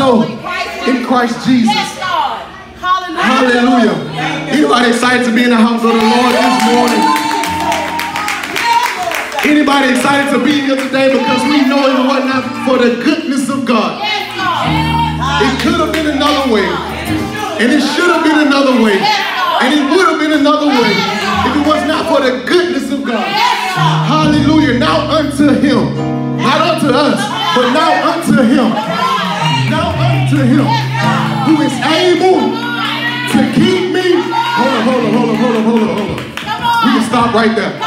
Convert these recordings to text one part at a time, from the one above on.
also in Christ Jesus. Hallelujah. Anybody excited to be in the house of the Lord this morning? Anybody excited to be here today because we know it was not for the goodness of God. It could have been another way. And it should have been another way. And it would have been another way if it was not for the goodness of God. Hallelujah. Now unto him. Not unto us, but now unto him. Unto him who is able to keep me. Hold on, hold on, hold on, hold on, hold on, hold on. We can stop right there.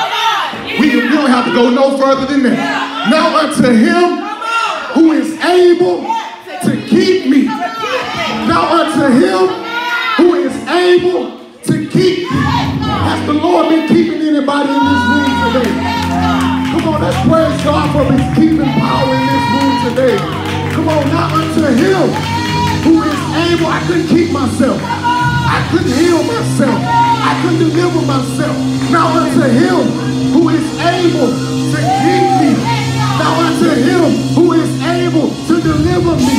We, we don't have to go no further than that. Now unto him who is able to keep me. Now unto him who is able to keep me. Has the Lord been keeping anybody in this room today? Come on, let's praise God for his keeping power in this room today. Come on, now unto him who is able. I couldn't keep myself. I couldn't heal myself. I couldn't deliver myself. Now unto him who is able to keep me. Now unto him who is able to deliver me.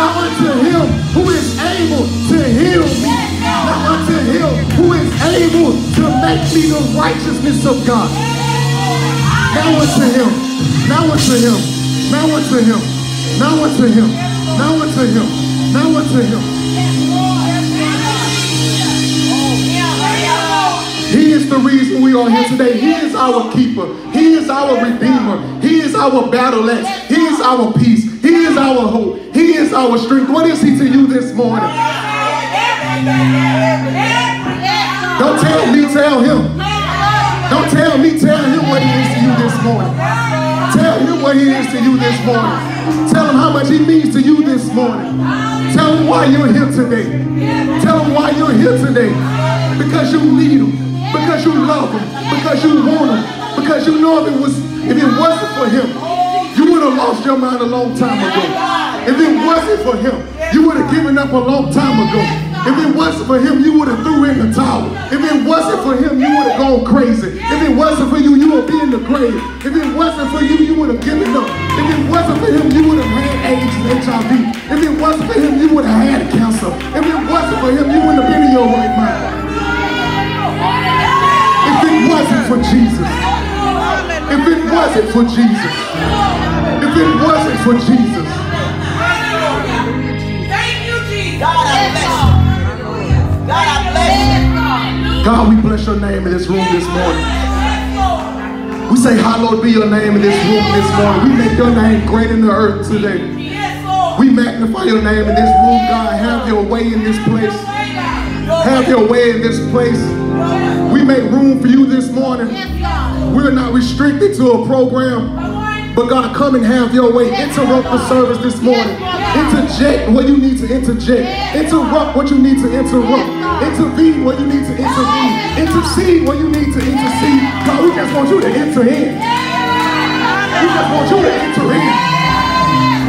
Now unto him who is able to heal me. Now unto him who is able to make me the righteousness of God. Now unto him. Now unto him. Now unto him. Now unto him. Now unto him. Now unto him. He is the reason we are here today. He is our keeper. He is our redeemer. He is our battle axe. He is our peace. He is our hope. He is our strength. What is he to you this morning? Don't tell me, tell him. Don't tell me, tell him what he is to you this morning. Tell him what he is to you this morning. Tell him how much he means to you this morning. Tell him why you're here today. Tell him why you're here today because you need him, because you love him, because you want him, because you know if it was if it wasn't for him, you would have lost your mind a long time ago. If it wasn't for him, you would have given up a long time ago. If it wasn't for him, you would have threw in the towel. If it wasn't for him, you would have gone crazy. If it wasn't for you, you would be in the grave. If it wasn't for you, you would have given up. If it wasn't for him, you would have had AIDS and HIV. If it wasn't for him, you would have had cancer. If it wasn't for him, you wouldn't have been in your right mind. If it wasn't for Jesus. If it wasn't for Jesus. If it wasn't for Jesus. Thank you, Jesus. God, we bless your name in this room this morning. We say, Hallowed be your name in this room this morning. We make your name great in the earth today. We magnify your name in this room, God. Have your way in this place. Have your way in this place. We make room for you this morning. We're not restricted to a program. But God, come and have your way. Interrupt the service this morning. Interject what you need to interject. Interrupt what you need to interrupt. Intervene what you need to intervene. Intercede what you need to intercede. God, we just want you to enter in. We just want you to enter in.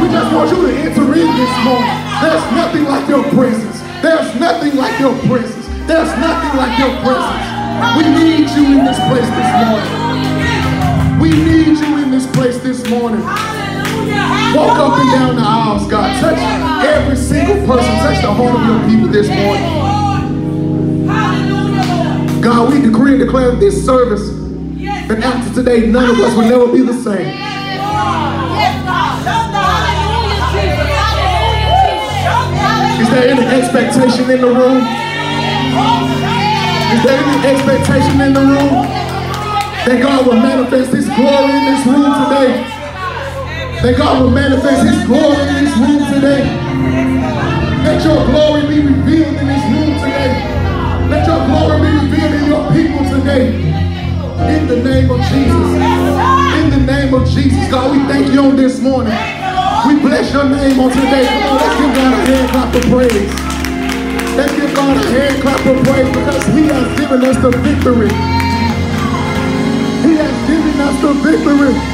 We just want you to enter in this morning. There's nothing like your presence. There's nothing like your presence. There's nothing like your presence. We need you in this place this morning. We need you in this place this morning. Walk up and down the aisles, God. Touch every single person. Touch the heart of your people this morning. God, we decree and declare this service that after today, none of us will never be the same. Is there any expectation in the room? Is there any expectation in the room? That God will manifest his glory in this room today. That God will manifest his glory in this room today. Let your glory be revealed in this room today. Let your glory be revealed in your people today. In the name of Jesus. In the name of Jesus. God, we thank you on this morning. We bless your name on today. Come on, let's give God a hand clap of praise. Let's give God a hand clap of praise because he has given us the victory. He has given us the victory.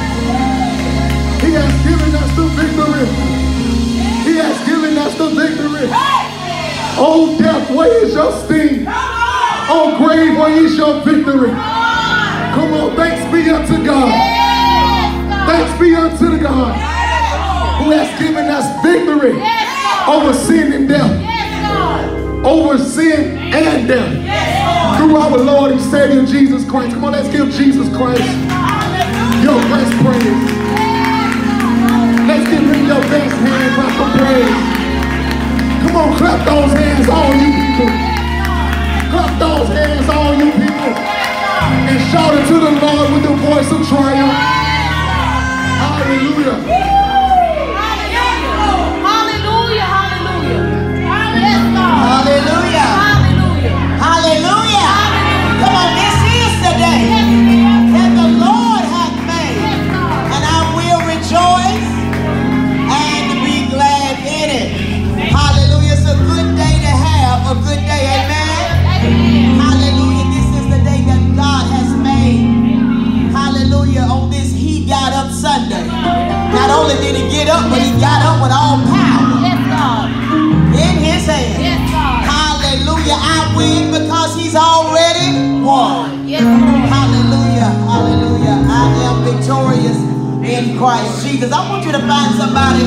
He has given us the victory. He has given us the victory. Oh death, where is your sting? Oh grave, where is your victory? Come on, thanks be unto God. Thanks be unto the God who has given us victory over sin and death. Over sin and death through our Lord and Savior Jesus Christ. Come on, let's give Jesus Christ your best praise. Give him your best hand clap of praise. Come on, clap those hands, all you people. Clap those hands, all you people. And shout it to the Lord with the voice of triumph. Hallelujah. Victorious in Christ Jesus. I want you to find somebody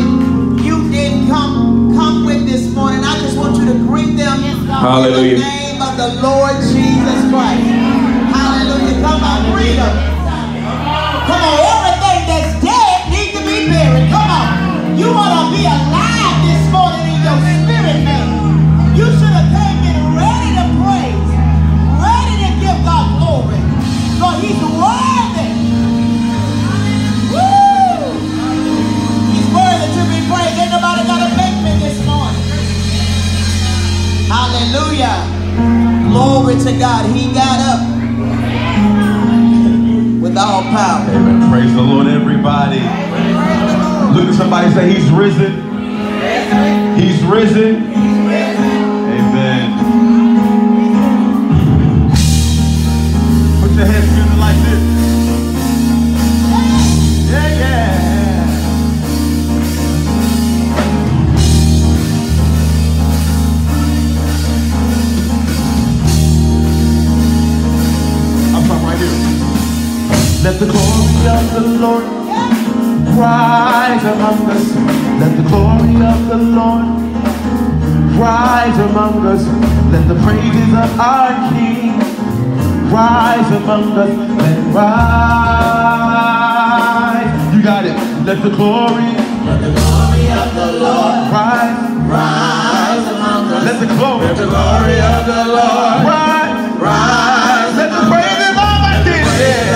you didn't come come with this morning. I just want you to greet them Hallelujah. in the name of the Lord Jesus Christ. Hallelujah. Come on, greet them. Come on, everything that's dead needs to be buried. Come on. You want to be alive Hallelujah. Glory to God. He got up with all power. Amen. Praise the Lord, everybody. Look at somebody say, He's risen. He's risen. the Lord rise among us. Let the glory of the Lord rise among us. Let the praises of our King rise among us. Let rise. You got it. Let the glory, let the glory of the Lord rise. Rise among us. Let the glory, let the glory of the Lord rise. Rise. Let the praises of our King.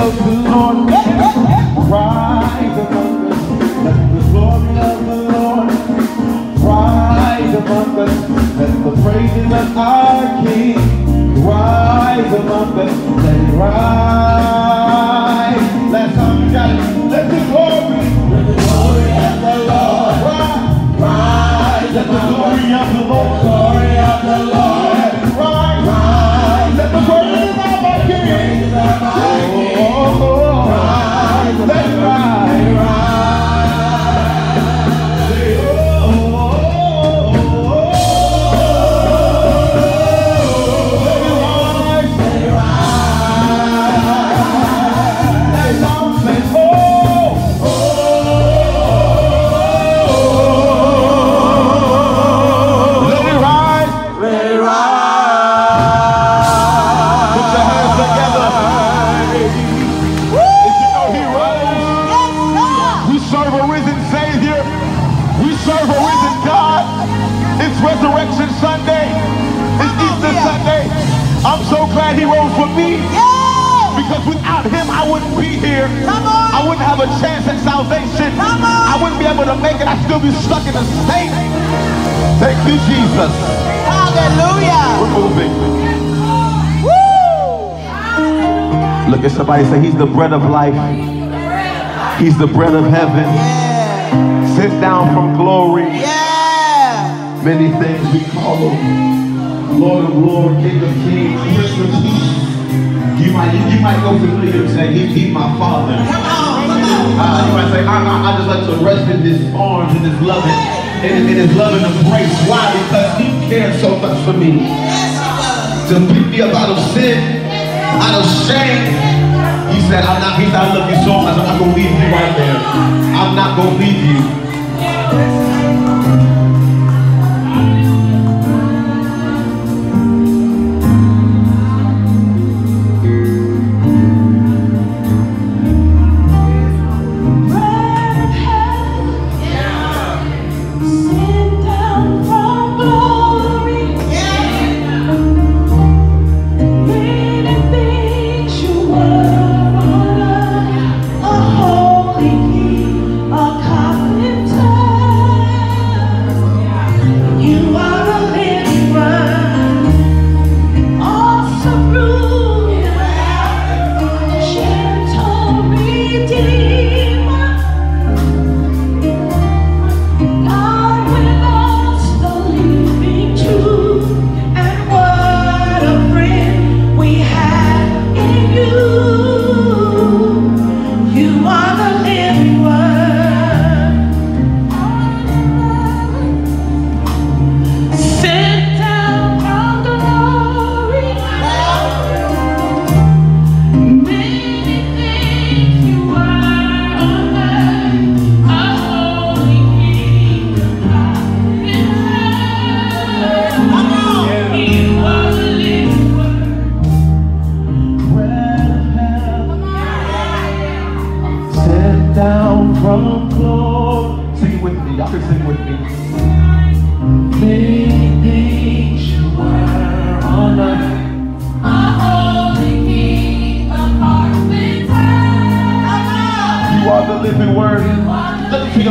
Let the glory of the Lord rise among us. Let the praises of our King rise among us. Let it rise. Last time you got it. Let the glory, let the glory of the Lord rise. Let the glory of the Lord. Glory of the Lord. To make it. I'd still be stuck in the state. Thank you, Jesus. Hallelujah. We're moving. Look at somebody say, He's the bread of life. He's the bread of heaven. Yeah. Sent down from glory. Yeah. Many things we call him. Lord of Lord, King of Kings, Prince of Peace. You might, you might go familiar and say, he, He's my Father. Uh, you might say, I, I, I just like to rest in His arms, and His loving, in, in His loving embrace. Why? Because He cares so much for me. To pick me up out of sin, out of shame. He said, I'm not, he said, I love you so much, I'm not gonna leave you right there. I'm not gonna leave you.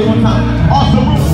One time. Awesome.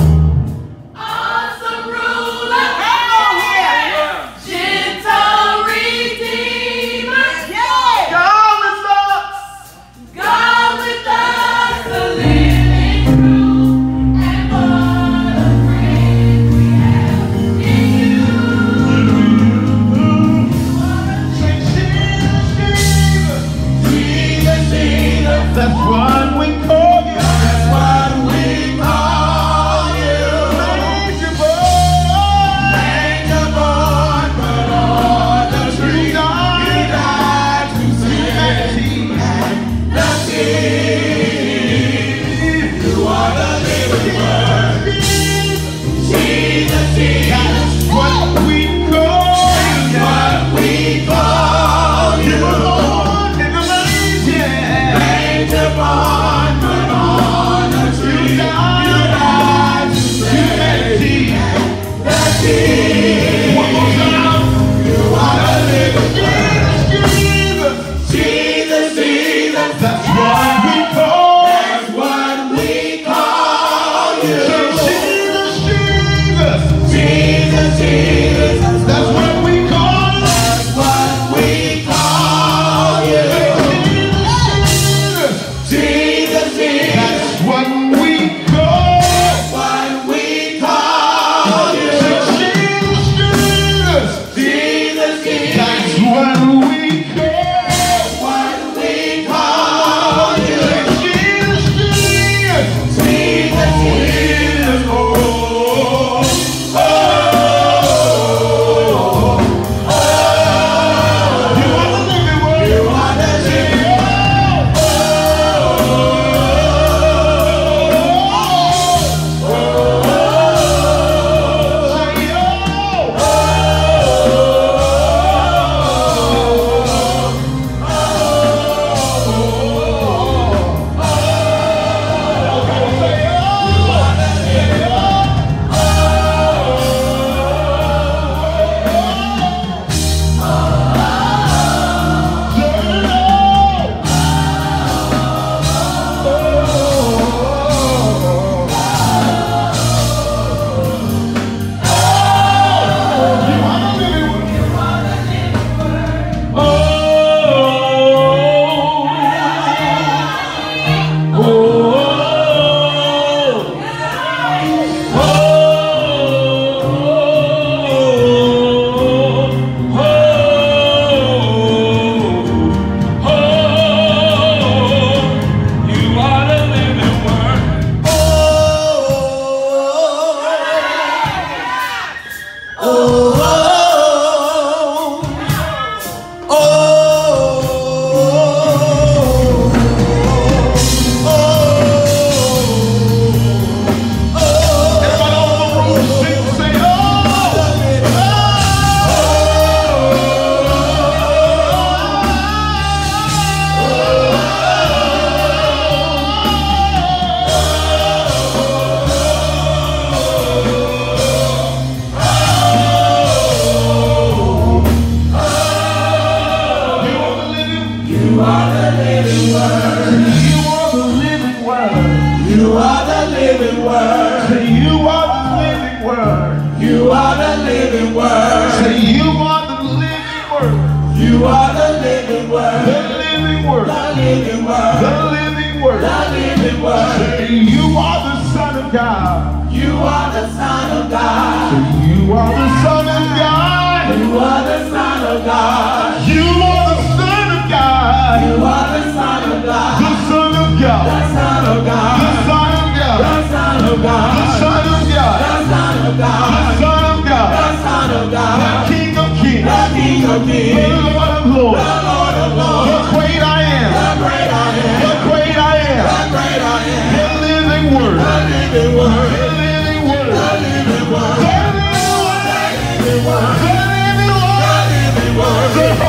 Living word. The living word. The living word. The living word. Say you are the son of God. You are the son of God. You are the son of God. You are the son of God. You are the son of God. You are the son of God. The son of God. The son of God. The son of God. The son of God. The son of God. The son of God. The son of God. The son of God. The King of Kings. The King of Kings. The Lord of Lords. The Lord of Lords. The great I am. The great I am. The great I am. The great I am. The living word. The living word. The living word. The living word. The living word. The living word. The holy word.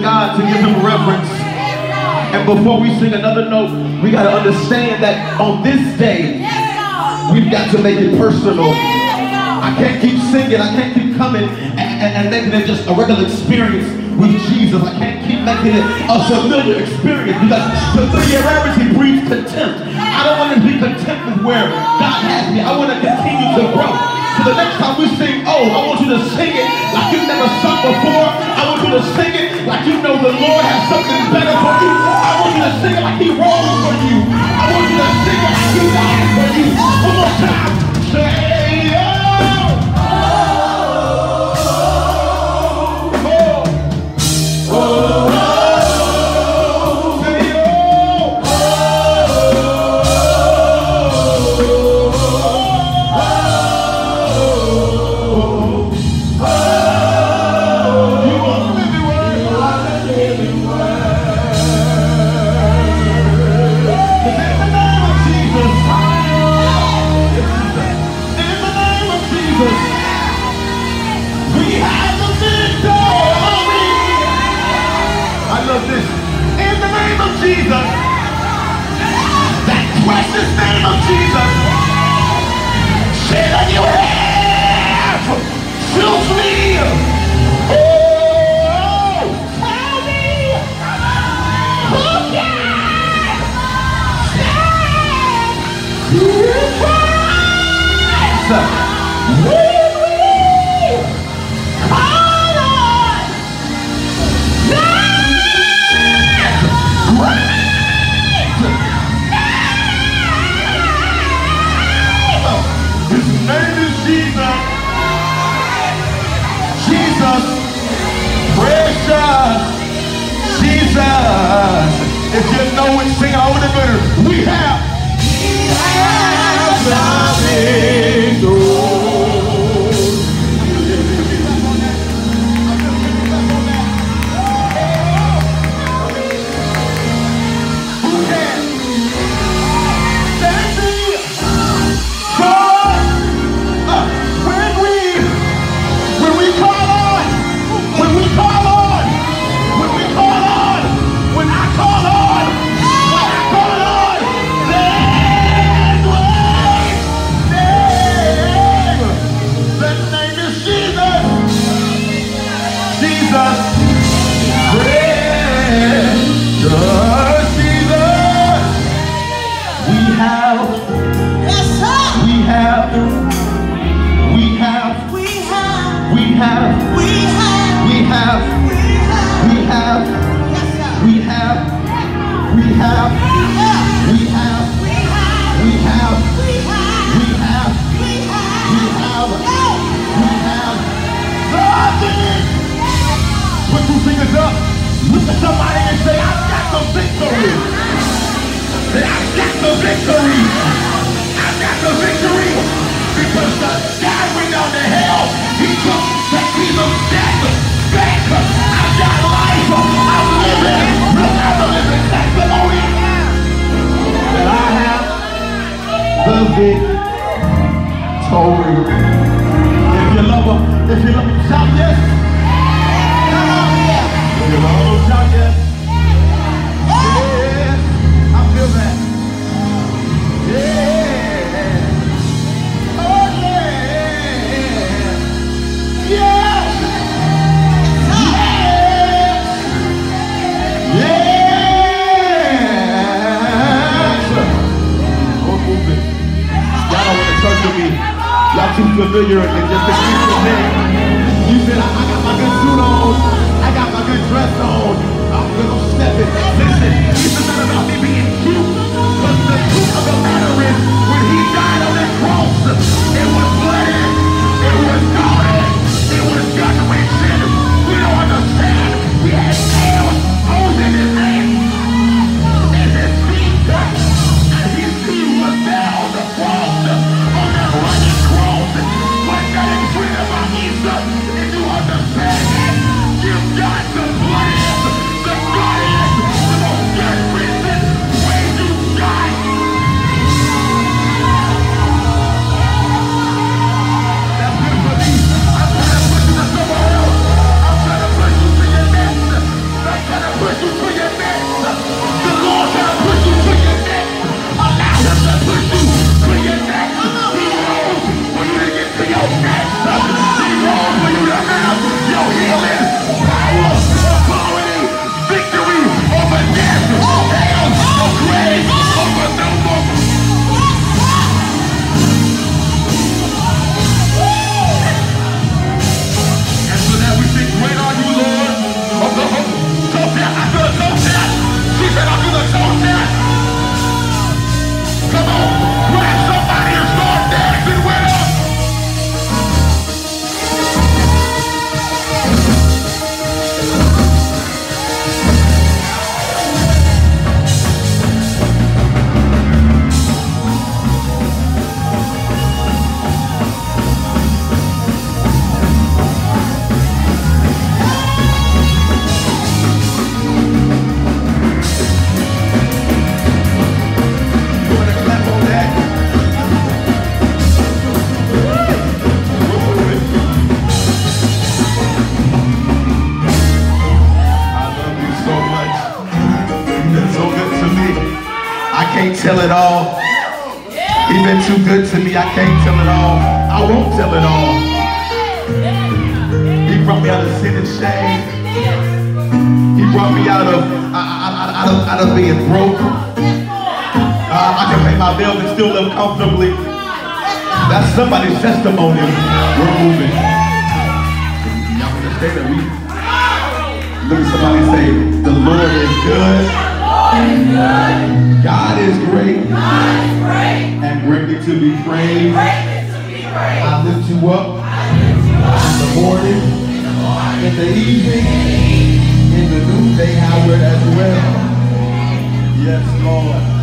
God, to give him reverence. And before we sing another note, we got to understand that on this day, we've got to make it personal. I can't keep singing, I can't keep coming and, and, and making it just a regular experience with Jesus. I can't keep making it a familiar experience because familiarity breeds contempt. I don't want to be content with where God has me. I want to continue to grow. So the next time we sing, oh, I want you to sing it like you've never sung before. I want you to sing it like you know the Lord has something better for you. I want you to sing it like He rose for you. I want you to sing it like He died for you. One more time. Say, If you know it, sing it over the better. We have. We have the shame. He brought me out of out, out of, out of being broke. Uh, I can pay my bills and still live comfortably. That's somebody's testimony. We're moving. Y'all understand that we look at somebody say, the Lord is good. God is great. And greatly to be praised. I lift you up. In the morning in the evening, in the noonday hour as well. Yes, Lord.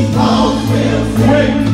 These bones will sing.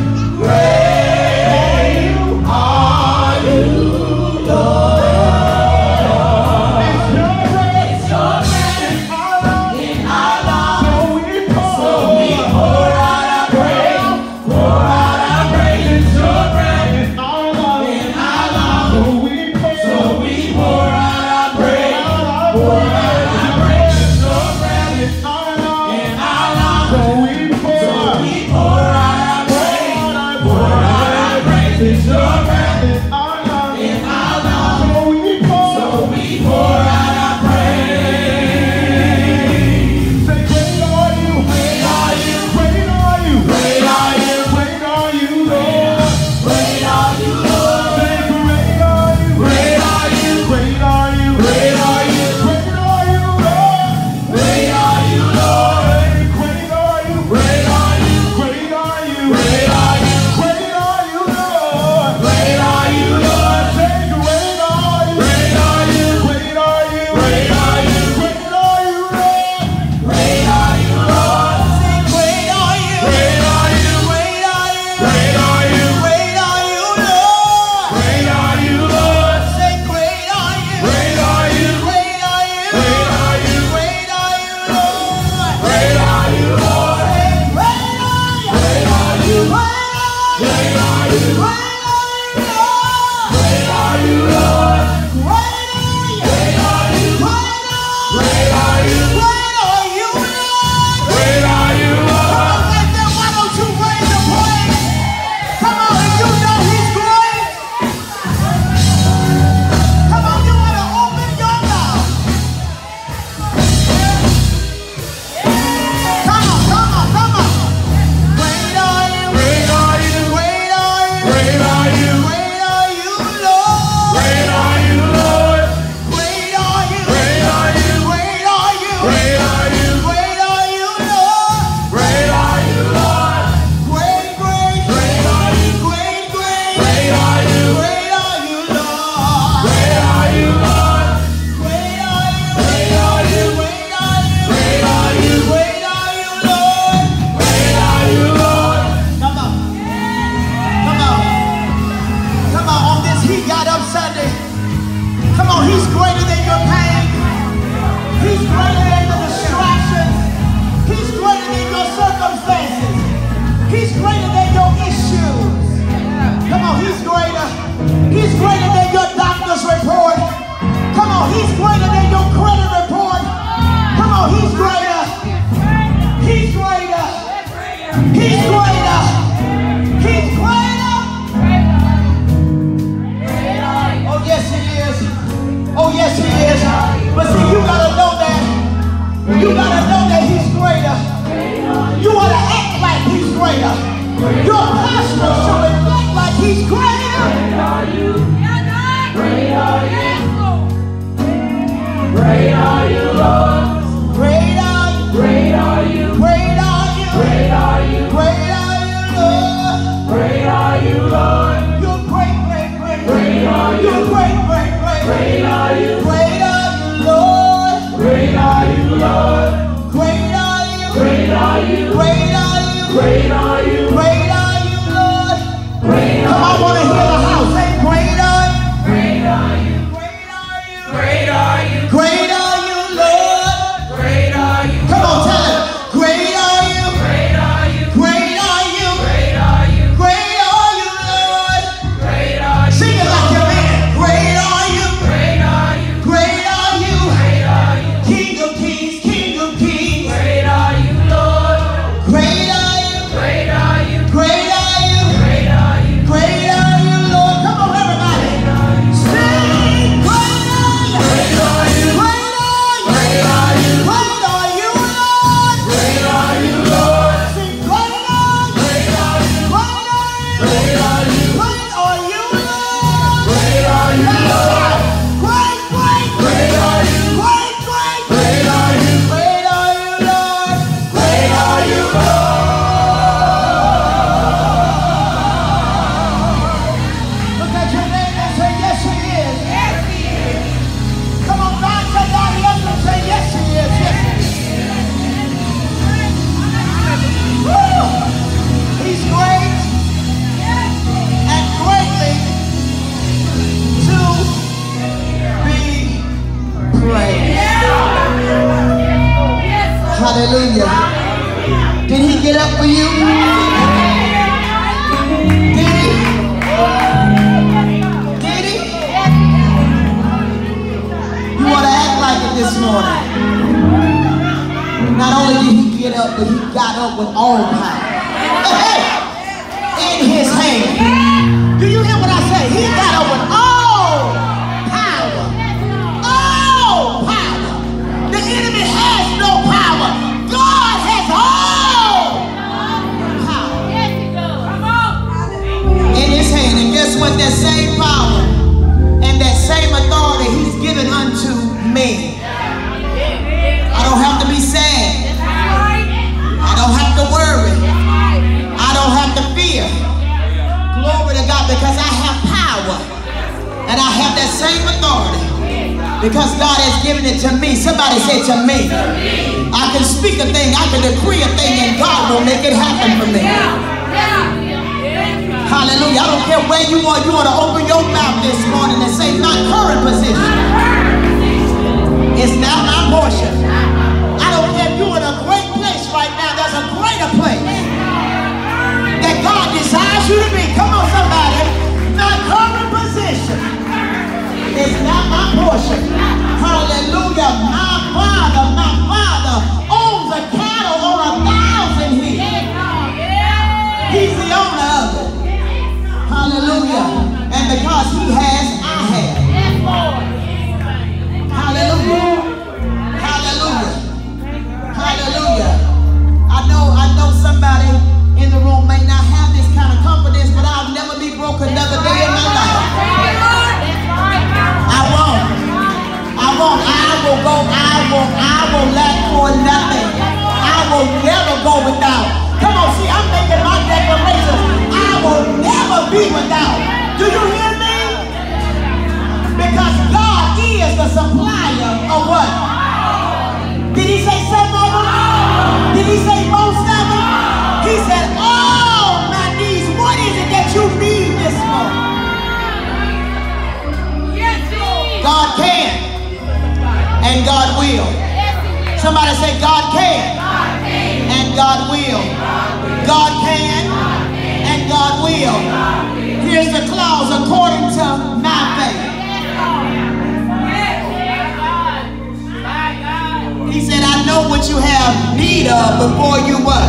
What you have need of before you what?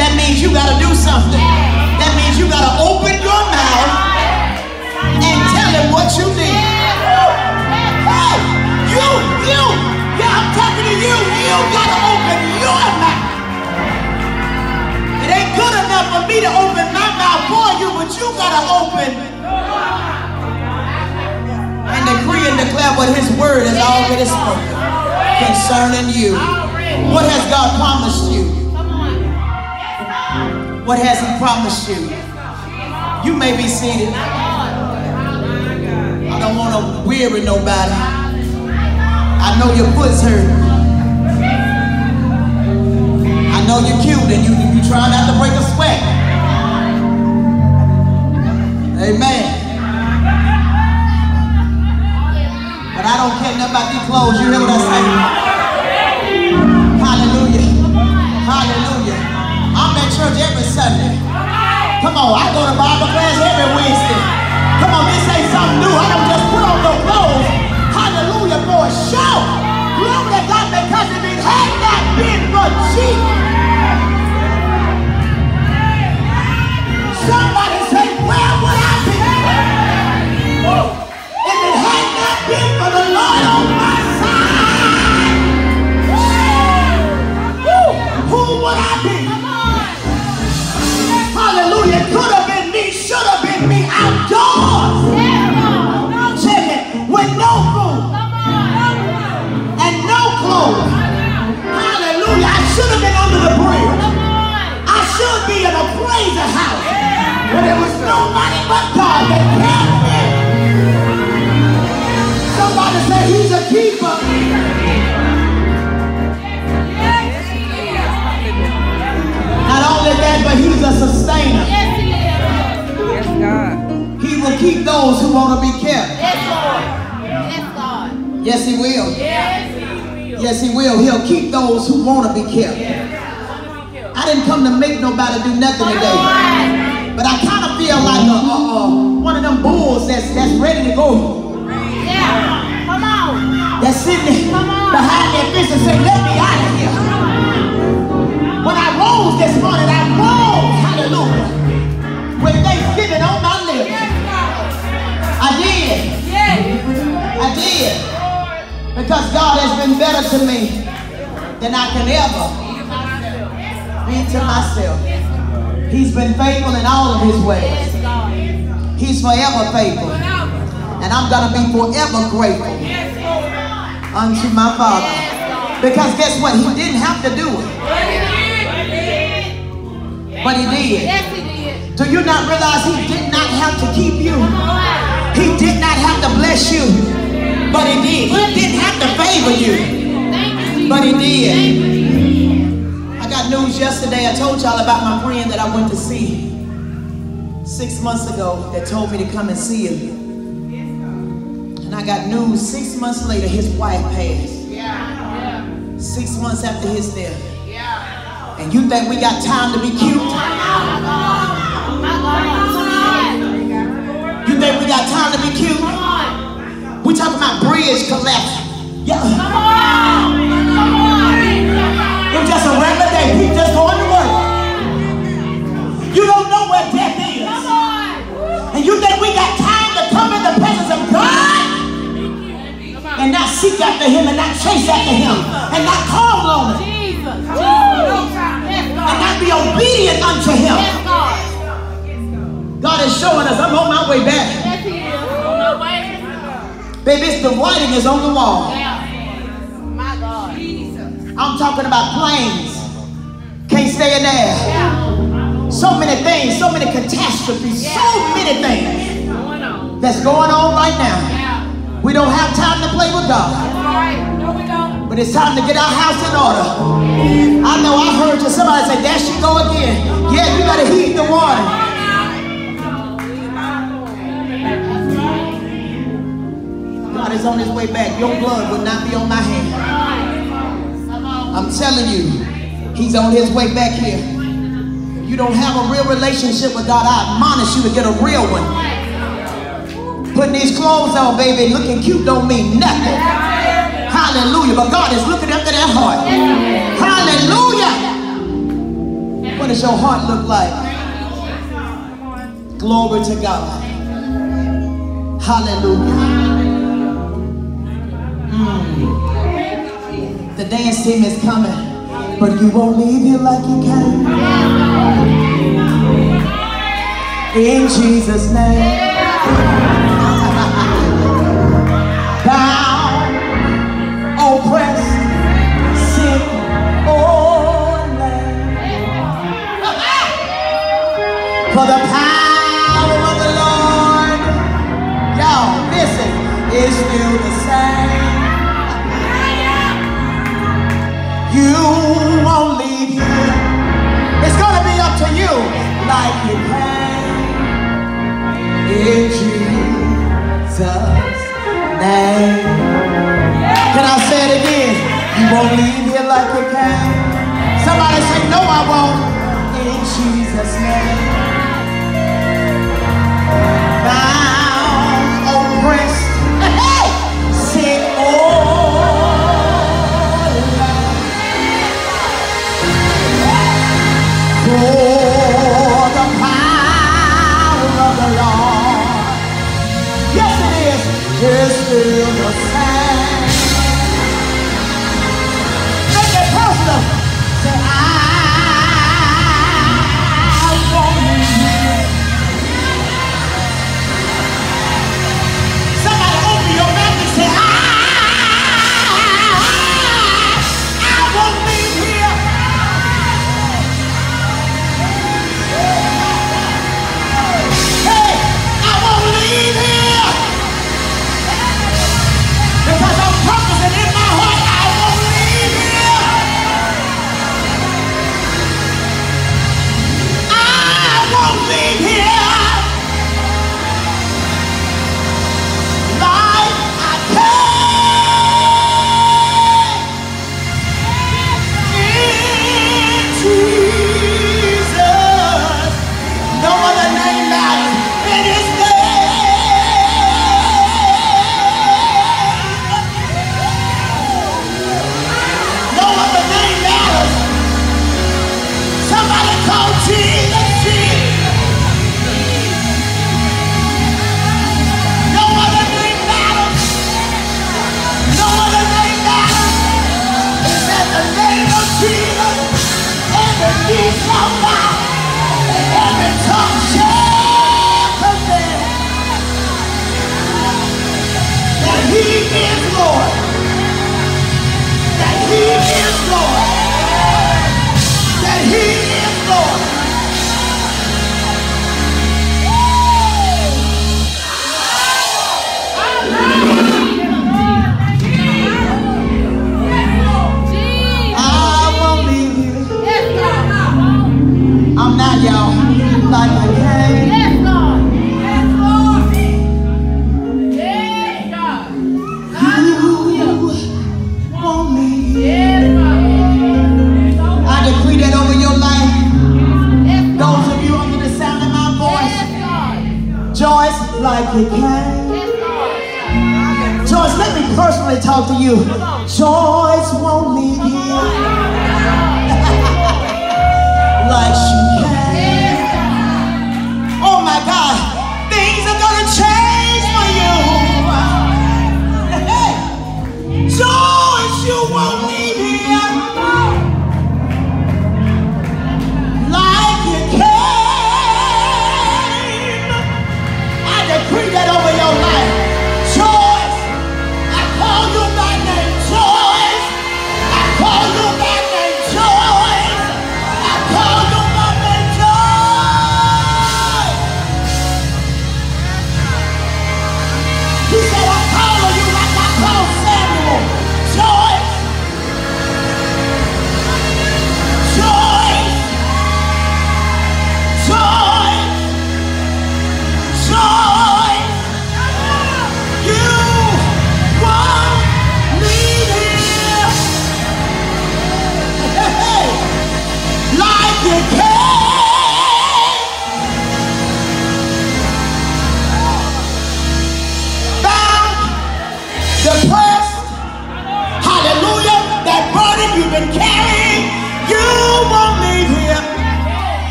That means you got to do something. That means you got to open your mouth and tell him what you need. Hey, you, you, yeah, I'm talking to you. You got to open your mouth. It ain't good enough for me to open my mouth for you, but you got to open and decree and declare what his word has already spoken concerning you. What has God promised you? What has he promised you? You may be seated. I don't want to weary nobody. I know your foot's hurt. I know you're cute and you, you try not to break a sweat. Amen. But I don't care nothing about these clothes. You hear what I say? Hallelujah. Hallelujah. I'm at church every Sunday. Come on, I go to Bible class every Wednesday. Come on, this ain't something new. I don't just put on the clothes. Hallelujah for a show. Glory to God because if it had not been for Jesus. Somebody It could have been me, should have been me outdoors. It. With no food and no clothes. Hallelujah. I should have been under the bridge. I should be in a praise house. But there was nobody but God that kept me. Somebody say he's a keeper. Not only that, but he's a sustainer. Yes, God. He will keep those who want to be kept. Yes, he will. Yes, he will. He'll keep those who want to be kept. I didn't come to make nobody do nothing today. But I kind of feel like a, a, a, one of them bulls that's, that's ready to go. Yeah. Come on. That's sitting behind that fence and say, let me out of here. When I rose this morning, I rose, hallelujah, with thanksgiving on my. I did. I did. Because God has been better to me than I can ever be to myself. He's been faithful in all of his ways. He's forever faithful. And I'm going to be forever grateful unto my Father. Because guess what? He didn't have to do it. But he did. Do you not realize he did have to keep you? He did not have to bless you. But he did. He didn't have to favor you. But he did. I got news yesterday. I told y'all about my friend that I went to see six months ago that told me to come and see him. And I got news six months later, his wife passed. Six months after his death. And you think we got time to be cute? Think we got time to be cute? We talking about bridge collapse. Yeah. It was just a regular day. People just going to work. You don't know where death is. And you think we got time to come in the presence of God? And not seek after him and not chase after him and not call on him and not be obedient unto him. God is showing us I'm on my way back. Baby, it's the writing is on the wall. I'm talking about planes. Can't stay in there. So many things, so many catastrophes, so many things that's going on right now. We don't have time to play with God. But it's time to get our house in order. I know I heard you somebody say, there she go again. Yeah, you gotta heed the warning. God is on his way back. Your blood will not be on my hand. I'm telling you, he's on his way back here. You don't have a real relationship with God. I admonish you to get a real one. Putting these clothes on, baby, looking cute don't mean nothing. Hallelujah. But God is looking after that heart. Hallelujah. What does your heart look like? Glory to God. Hallelujah. The dance team is coming, but you won't leave here like you came. In Jesus' name. Oppressed, sick, or lame. For the power of the Lord, y'all, is still You won't leave here. It's gonna be up to you, like you. In Jesus' name. Can I say it again? You won't leave here like you came. Somebody say, No, I won't. In Jesus' name. Is that He is Lord. That He y'all. Like I came. Won't leave you. I decree that over your life. Those of you under the sound of my voice. Joyce, like you came. Joyce, let me personally talk to you. Joyce won't leave you. like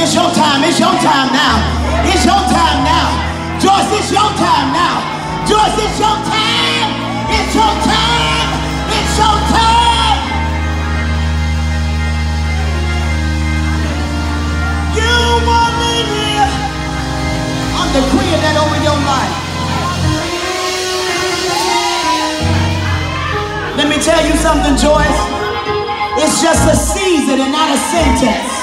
it's your time. It's your time now. It's your time now. Joyce, it's your time now. Joyce, it's your time. It's your time. It's your time. You want me here. I'm decreeing that over your life. Let me tell you something, Joyce. It's just a season and not a sentence.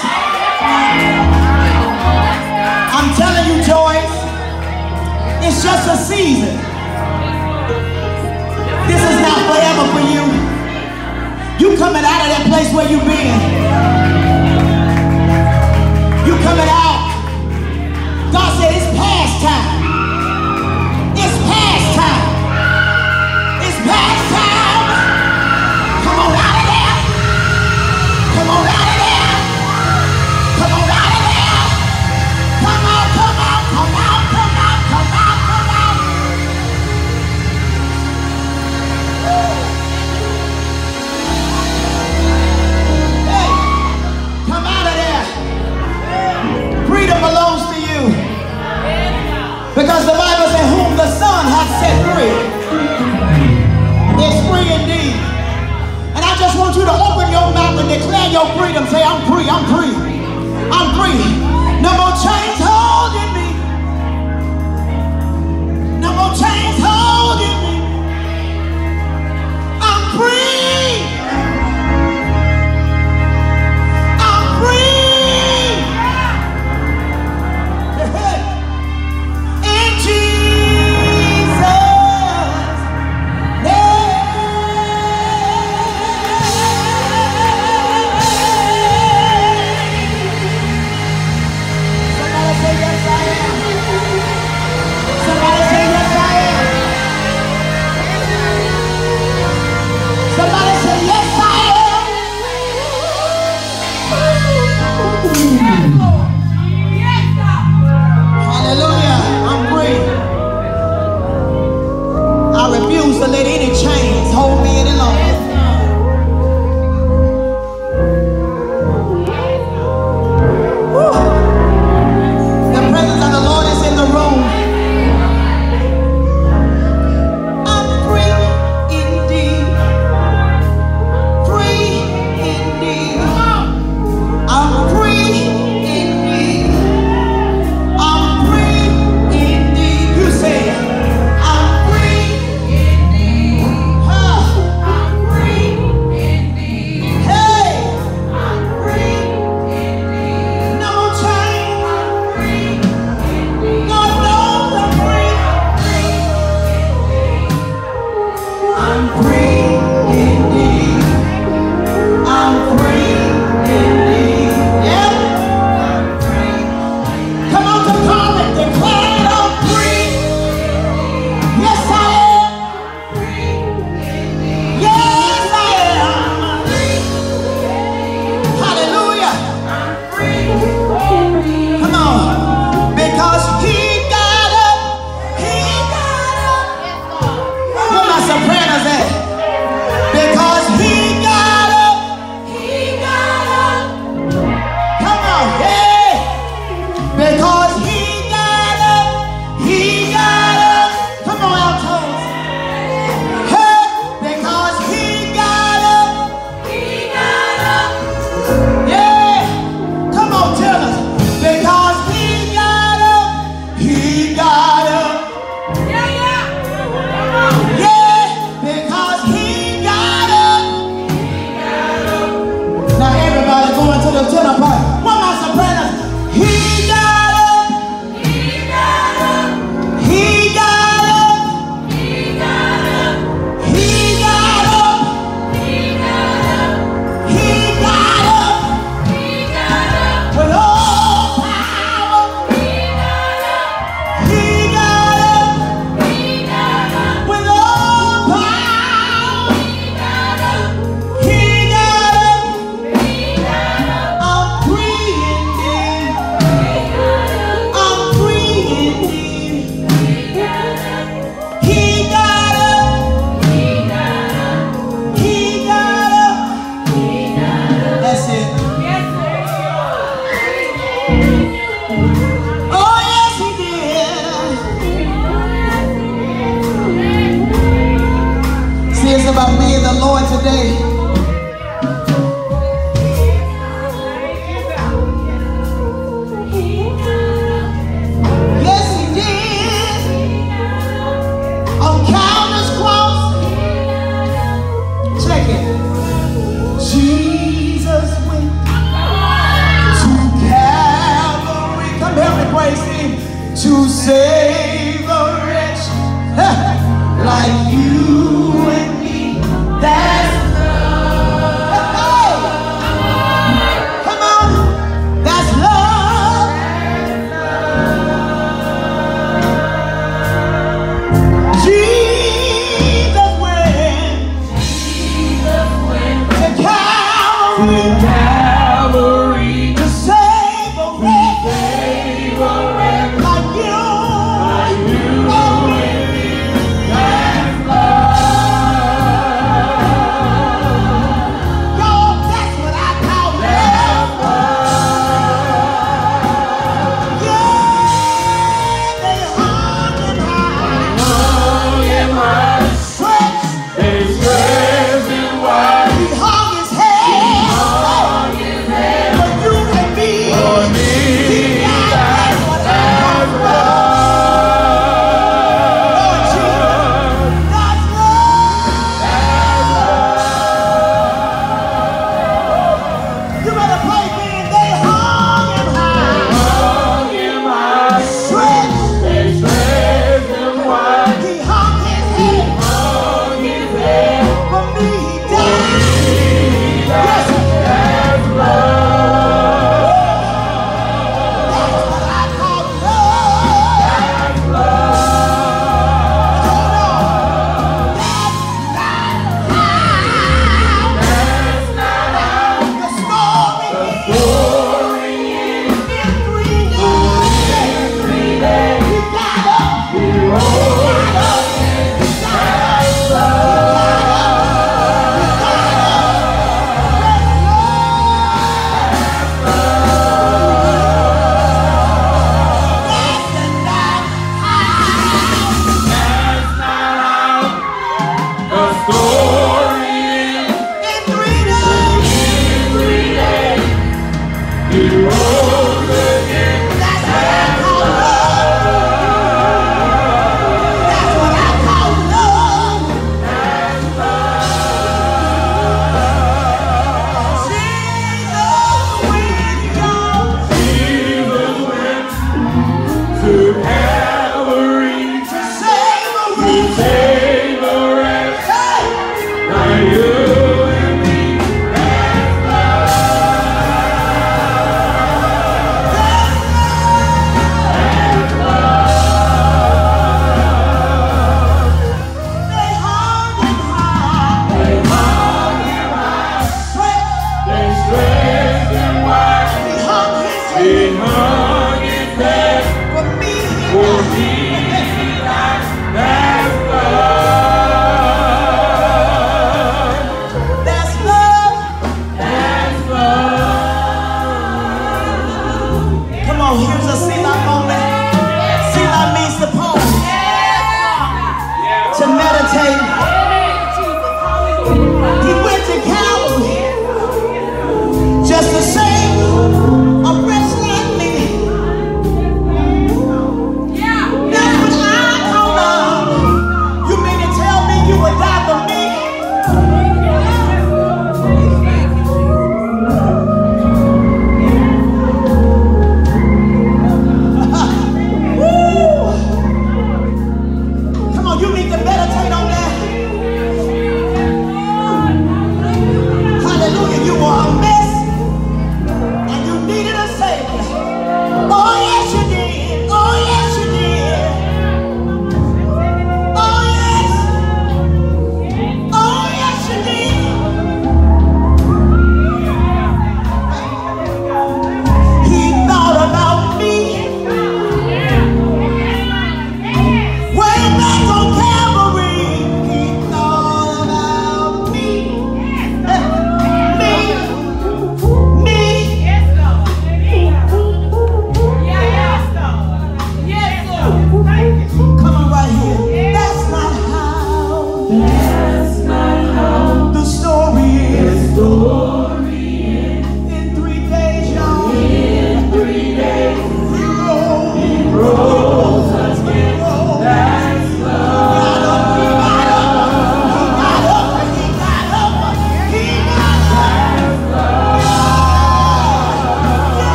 I'm telling you, Joyce, it's just a season. This is not forever for you. You coming out of that place where you been. You coming out. God said it's past time. It's past time. It's past set free is free indeed. And I just want you to open your mouth and declare your freedom. Say, I'm free, I'm free, I'm free. No more chains him.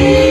Me.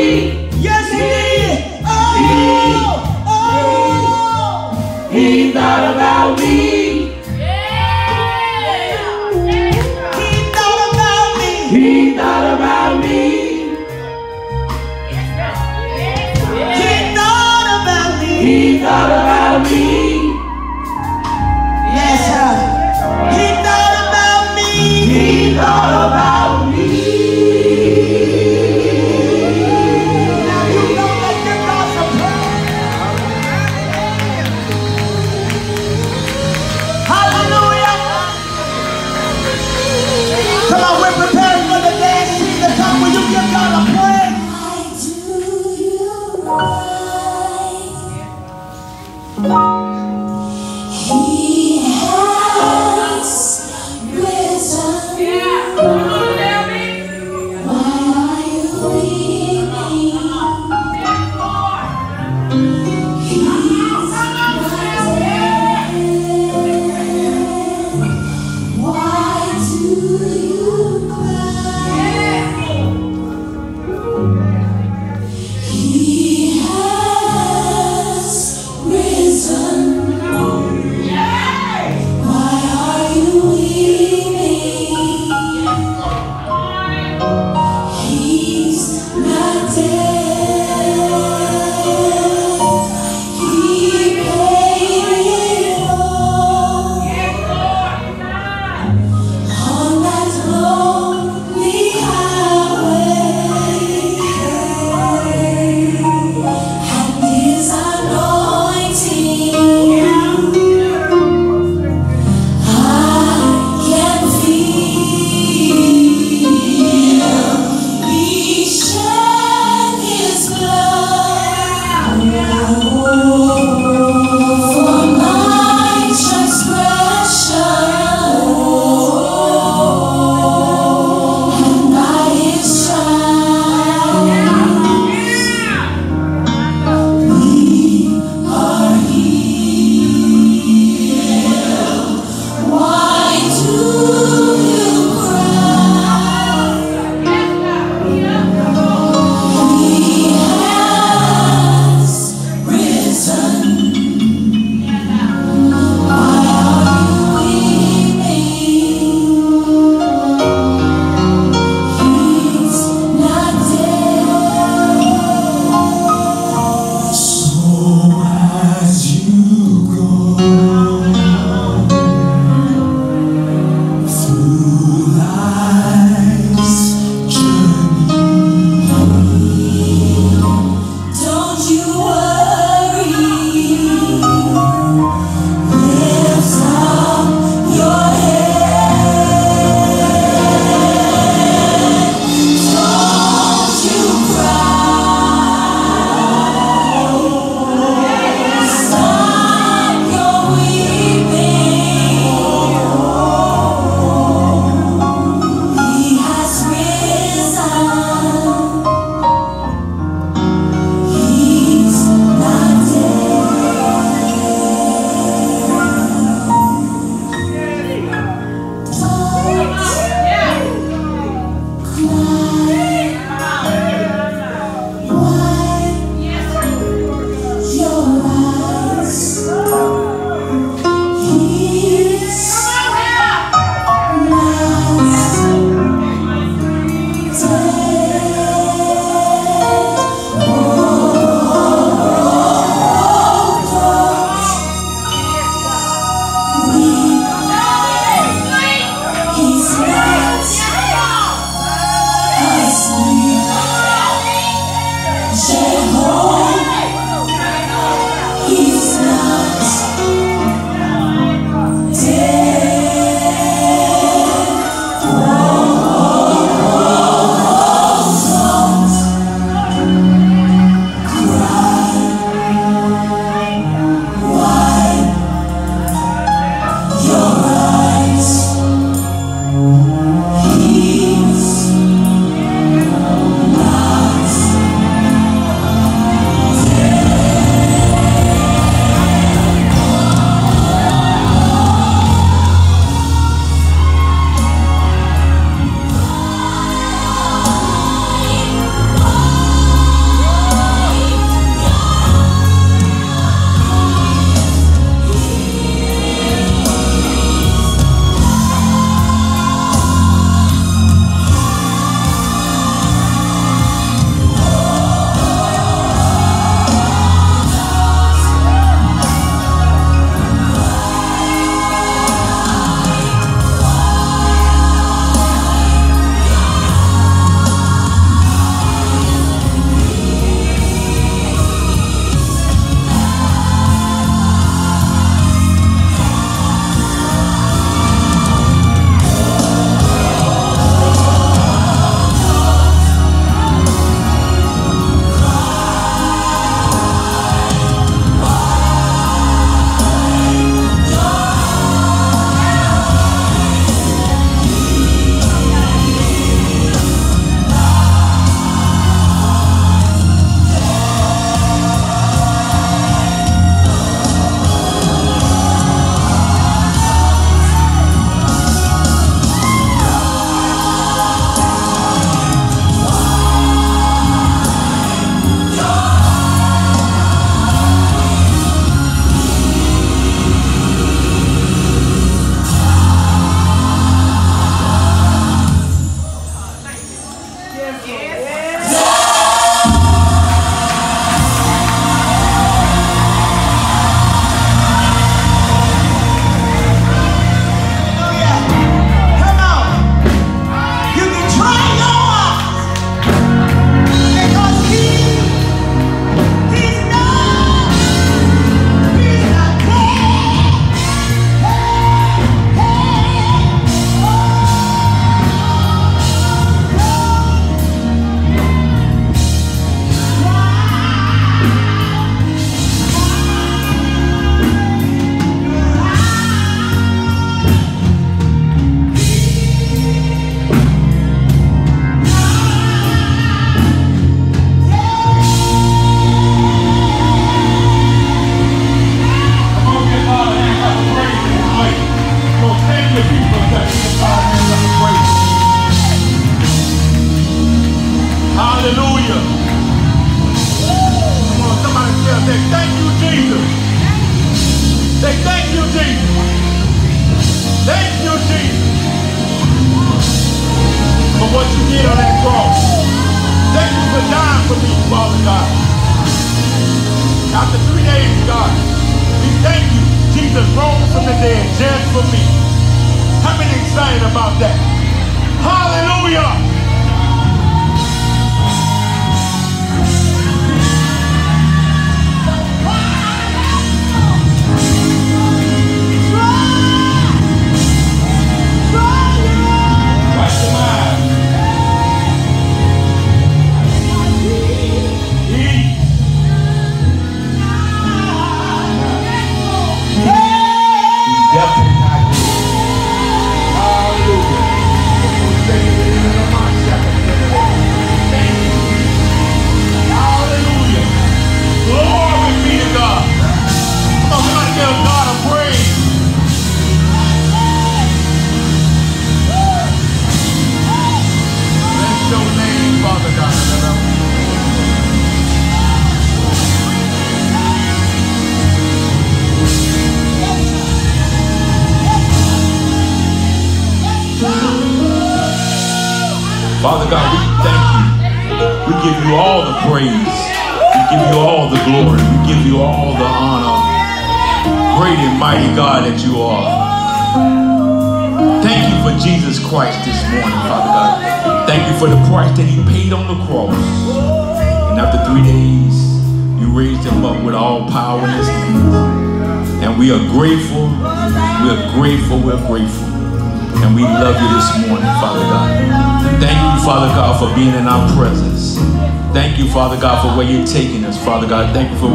God, where you're taking us, Father God. Thank you for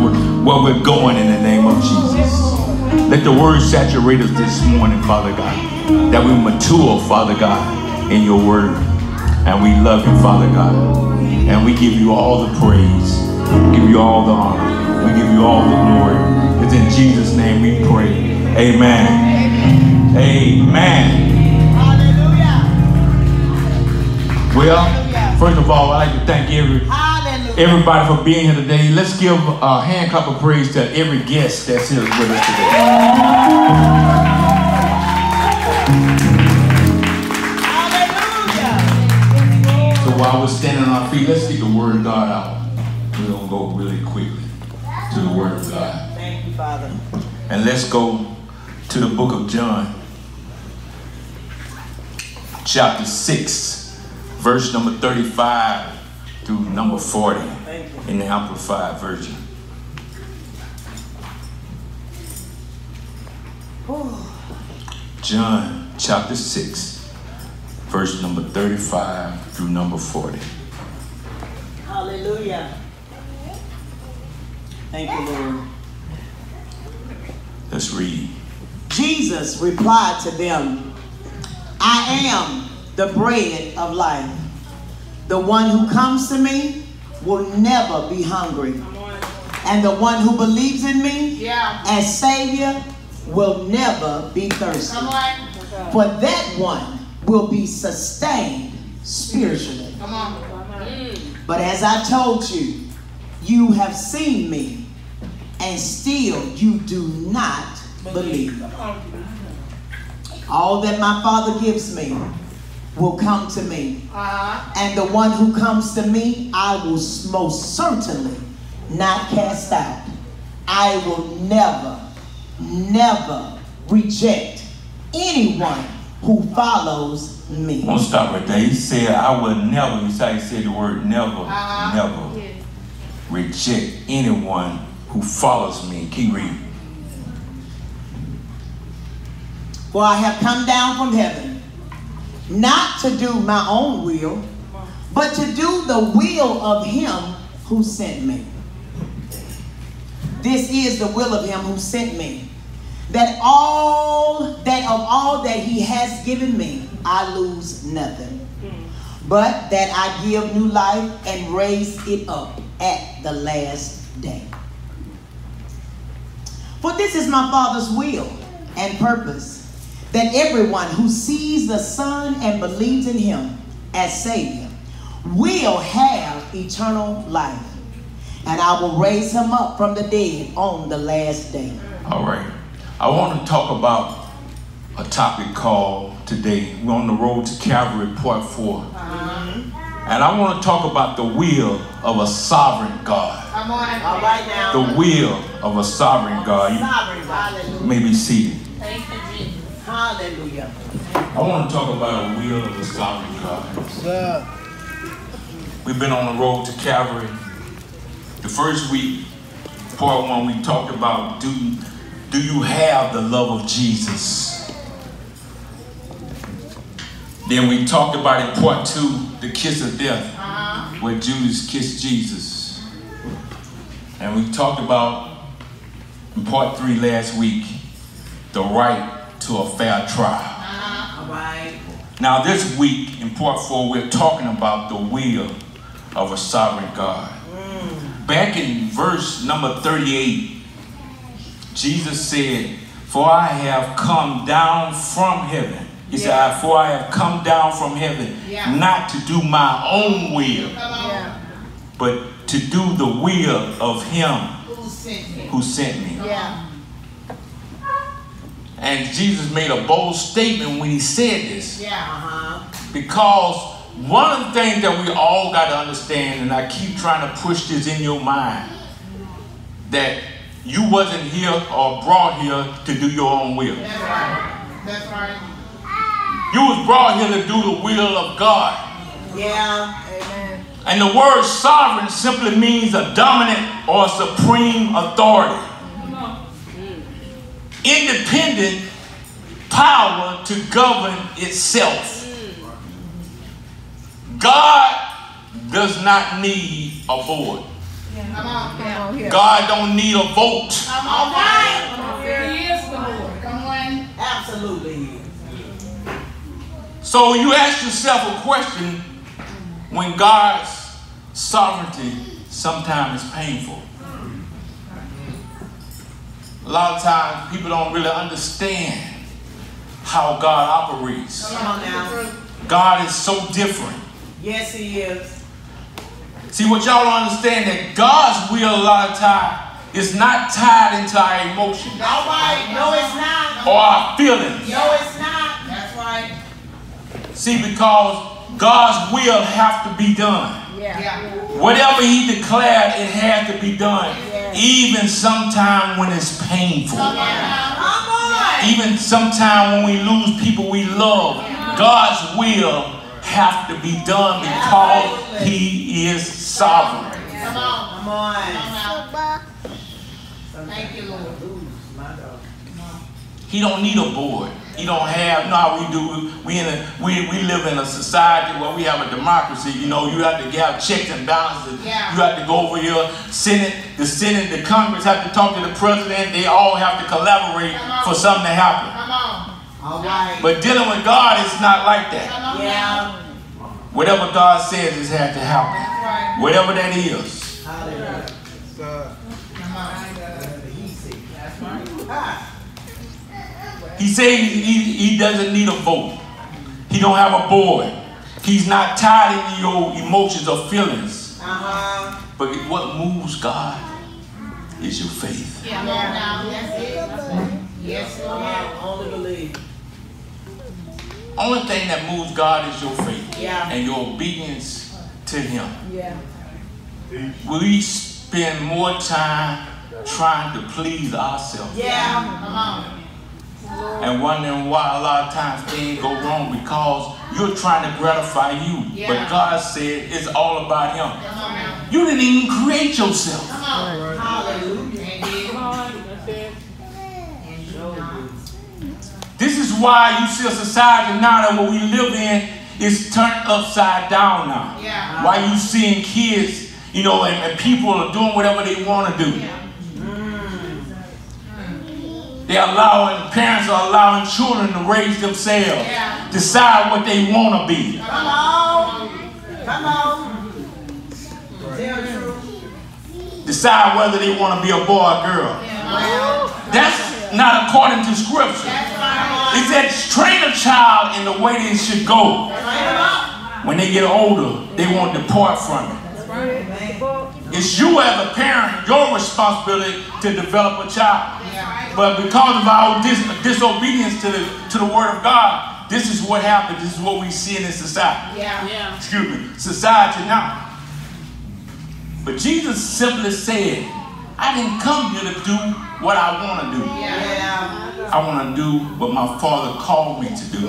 where we're going in the name of Jesus. Let the word saturate us this morning, Father God. That we mature, Father God, in your word. And we love you, Father God. And we give you all the praise. We give you all the honor. We give you all the glory. It's in Jesus' name we pray. Amen. Amen. Hallelujah. Well, first of all, I'd like to thank every. Everybody for being here today. Let's give a hand clap of praise to every guest that's here with us today. Hallelujah. So while we're standing on our feet, let's get the word of God out. We're gonna go really quickly to the word of God. Thank you, Father. And let's go to the book of John, chapter 6, verse number 35 through number 40 in the Amplified Version. John chapter 6, verse number 35 through number 40. Hallelujah. Thank you, Lord. Let's read. Jesus replied to them, I am the bread of life. The one who comes to me will never be hungry. And the one who believes in me as Savior will never be thirsty. For that one will be sustained spiritually. But as I told you, you have seen me, and still you do not believe. All that my Father gives me will come to me. Uh-huh. And the one who comes to me, I will most certainly not cast out. I will never, never reject anyone who follows me. I'm gonna stop right there. He said, I will never, you said he said the word never, uh-huh. never reject anyone who follows me. Keep reading. For I have come down from heaven, not to do my own will, but to do the will of him who sent me. This is the will of him who sent me, that all that of all that he has given me, I lose nothing, but that I give new life and raise it up at the last day. For this is my Father's will and purpose, that everyone who sees the Son and believes in him as Savior will have eternal life. And I will raise him up from the dead on the last day. All right. I want to talk about a topic called today. We're on the road to Calvary, part 4 uh-huh. And I want to talk about the will of a sovereign God. Come on, all right now. The will of a sovereign God. Sovereign God. You may be seated. Hallelujah. I want to talk about a wheel of the sovereign God. We've been on the road to Calvary. The first week, part one, we talked about do, do you have the love of Jesus? Then we talked about in part two, the kiss of death, uh-huh. where Judas kissed Jesus. And we talked about in part three last week, the right to a fair trial. All right. Now, this week in part four, we're talking about the will of a sovereign God. Mm. Back in verse number 38, Jesus said, For I have come down from heaven. He said, For I have come down from heaven not to do my own will, but to do the will of him who sent me. And Jesus made a bold statement when he said this. Uh-huh. Because one of the things that we all got to understand, and I keep trying to push this in your mind, that you wasn't here or brought here to do your own will. That's right. That's right. You was brought here to do the will of God. Yeah. Amen. And the word sovereign simply means a dominant or supreme authority. Independent power to govern itself. God does not need a board. Come on. Come on here. God don't need a vote. Come on. He is the Lord. Come on. Absolutely. So you ask yourself a question when God's sovereignty sometimes is painful. A lot of times people don't really understand how God operates. Come on now. God is so different. Yes, he is. See, what y'all don't understand that God's will a lot of time is not tied into our emotions All right. No, it's not. or our feelings. No, it's not. That's right. See, because God's will have to be done. Yeah. Yeah. Whatever He declared, it had to be done. Even sometime when it's painful. Even sometime when we lose people we love. God's will have to be done because He is sovereign. Come on. Come on. Come on. Thank you, Lord. He don't need a board. He don't have no we do we in a we, we live in a society where we have a democracy, you know, you have to have checks and balances. Yeah. You have to go over here, Senate, the Senate, the Congress have to talk to the president, they all have to collaborate for something to happen. Come on. All right. But dealing with God is not like that. Yeah. Whatever God says is had to happen. Right. Whatever that is. Hallelujah. Come on. Ah. He says he, he doesn't need a vote. He don't have a board. He's not tied into your emotions or feelings. Uh-huh. But what moves God is your faith. Come on now. That's it. That's it. Yes, Lord. Only believe. Only thing that moves God is your faith Yeah. and your obedience to Him. Yeah. We spend more time trying to please ourselves Yeah. Come on. And wondering why a lot of times things go wrong because you're trying to gratify you. Yeah. But God said it's all about Him. Come on now. You didn't even create yourself. Come. Hallelujah. This is why you see a society now that what we live in is turned upside down now. Yeah. Why you seeing kids, you know, and, and people are doing whatever they want to do. They're allowing, parents are allowing children to raise themselves, Yeah. decide what they want to be. Come on. Come on. Tell the truth. Decide whether they want to be a boy or girl. That's not according to scripture. It said train a child in the way they should go. When they get older, they won't depart from it. It's you as a parent, your responsibility to develop a child. But because of our dis- disobedience to the, to the word of God, this is what happens. This is what we see in this society. Yeah. Excuse me, society now. But Jesus simply said, I didn't come here to do what I want to do. Yeah. I want to do what my Father called me to do.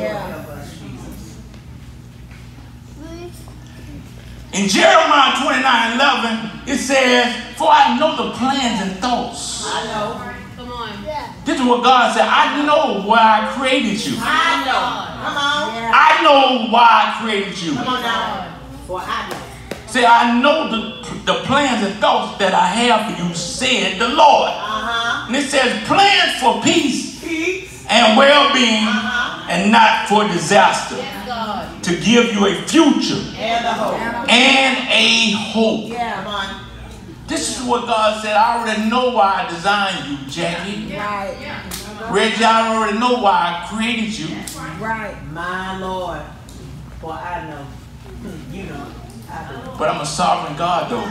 In Jeremiah 29 11, it says, For I know the plans and thoughts. I know. This is what God said. I know why I created you. I know. Come on. I know why I created you. Come on now. For I know. Say, I know the, the plans and thoughts that I have for you, said the Lord. Uh-huh. And it says, plans for peace Peace. and well being Uh-huh. and not for disaster. To give you a future And the hope. and a hope. Come on. This is what God said. I already know why I designed you, Jackie. Right. Reggie, I already know why I created you. Right. My Lord. For I know. You know. Know. But I'm a sovereign God, though.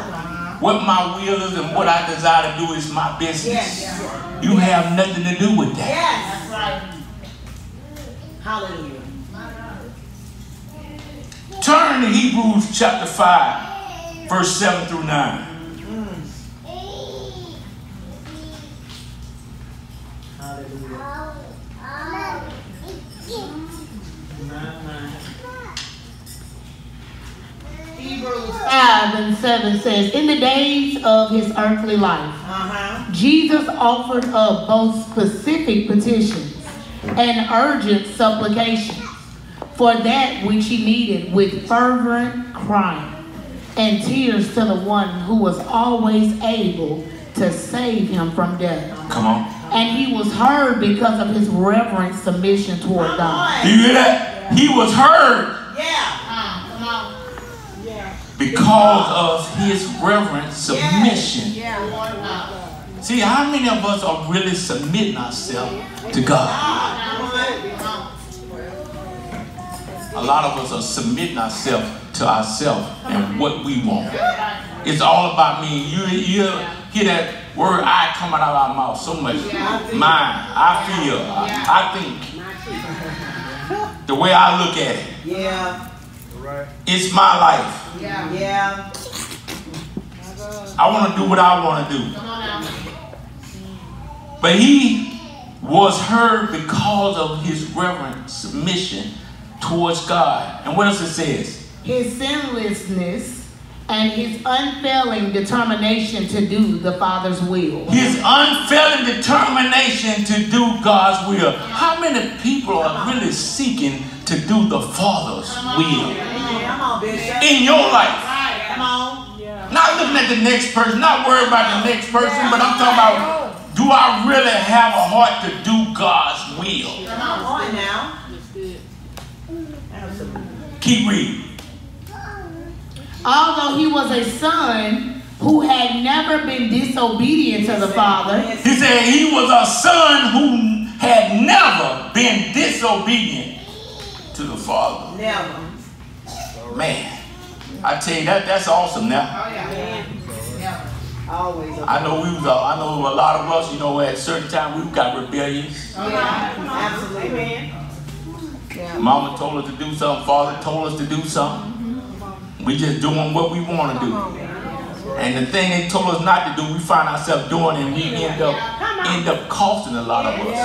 What my will is and what I desire to do is my business. Yes. You have nothing to do with that. Yes. That's right. Hallelujah. Turn to Hebrews chapter 5, verse 7 through 9. Hallelujah. My, my. Hebrews 5 and 7 says, In the days of his earthly life, Uh-huh. Jesus offered up both specific petitions and urgent supplications for that which he needed with fervent crying and tears to the one who was always able to save him from death. Come on. And he was heard because of his reverent submission toward God. Do you hear that? He was heard Yeah. Come on. because of his reverent submission. See, how many of us are really submitting ourselves to God? A lot of us are submitting ourselves to ourselves and what we want. It's all about me. You, you hear that word I coming out of our mouth so much. Mine, I feel, I, I think. The way I look at it. Yeah. It's my life. Yeah. Yeah. I want to do what I want to do. But he was heard because of his reverent submission towards God. And what else it says? His sinlessness and his unfailing determination to do the Father's will. His unfailing determination to do God's will. How many people are really seeking to do the Father's will Come on, Bishop. In your life? Not looking at the next person, not worried about the next person, but I'm talking about do I really have a heart to do God's will? Come on now. Keep reading. Although he was a son who had never been disobedient to the Father, He said he was a son who had never been disobedient to the Father. Never. Man, I tell you that that's awesome now. Always. I know we was I know a lot of us, you know, at certain time we got rebellious. Absolutely. Mama told us to do something, father told us to do something. We just doing what we want to do. And the thing they told us not to do, we find ourselves doing and we end up end up costing a lot of us.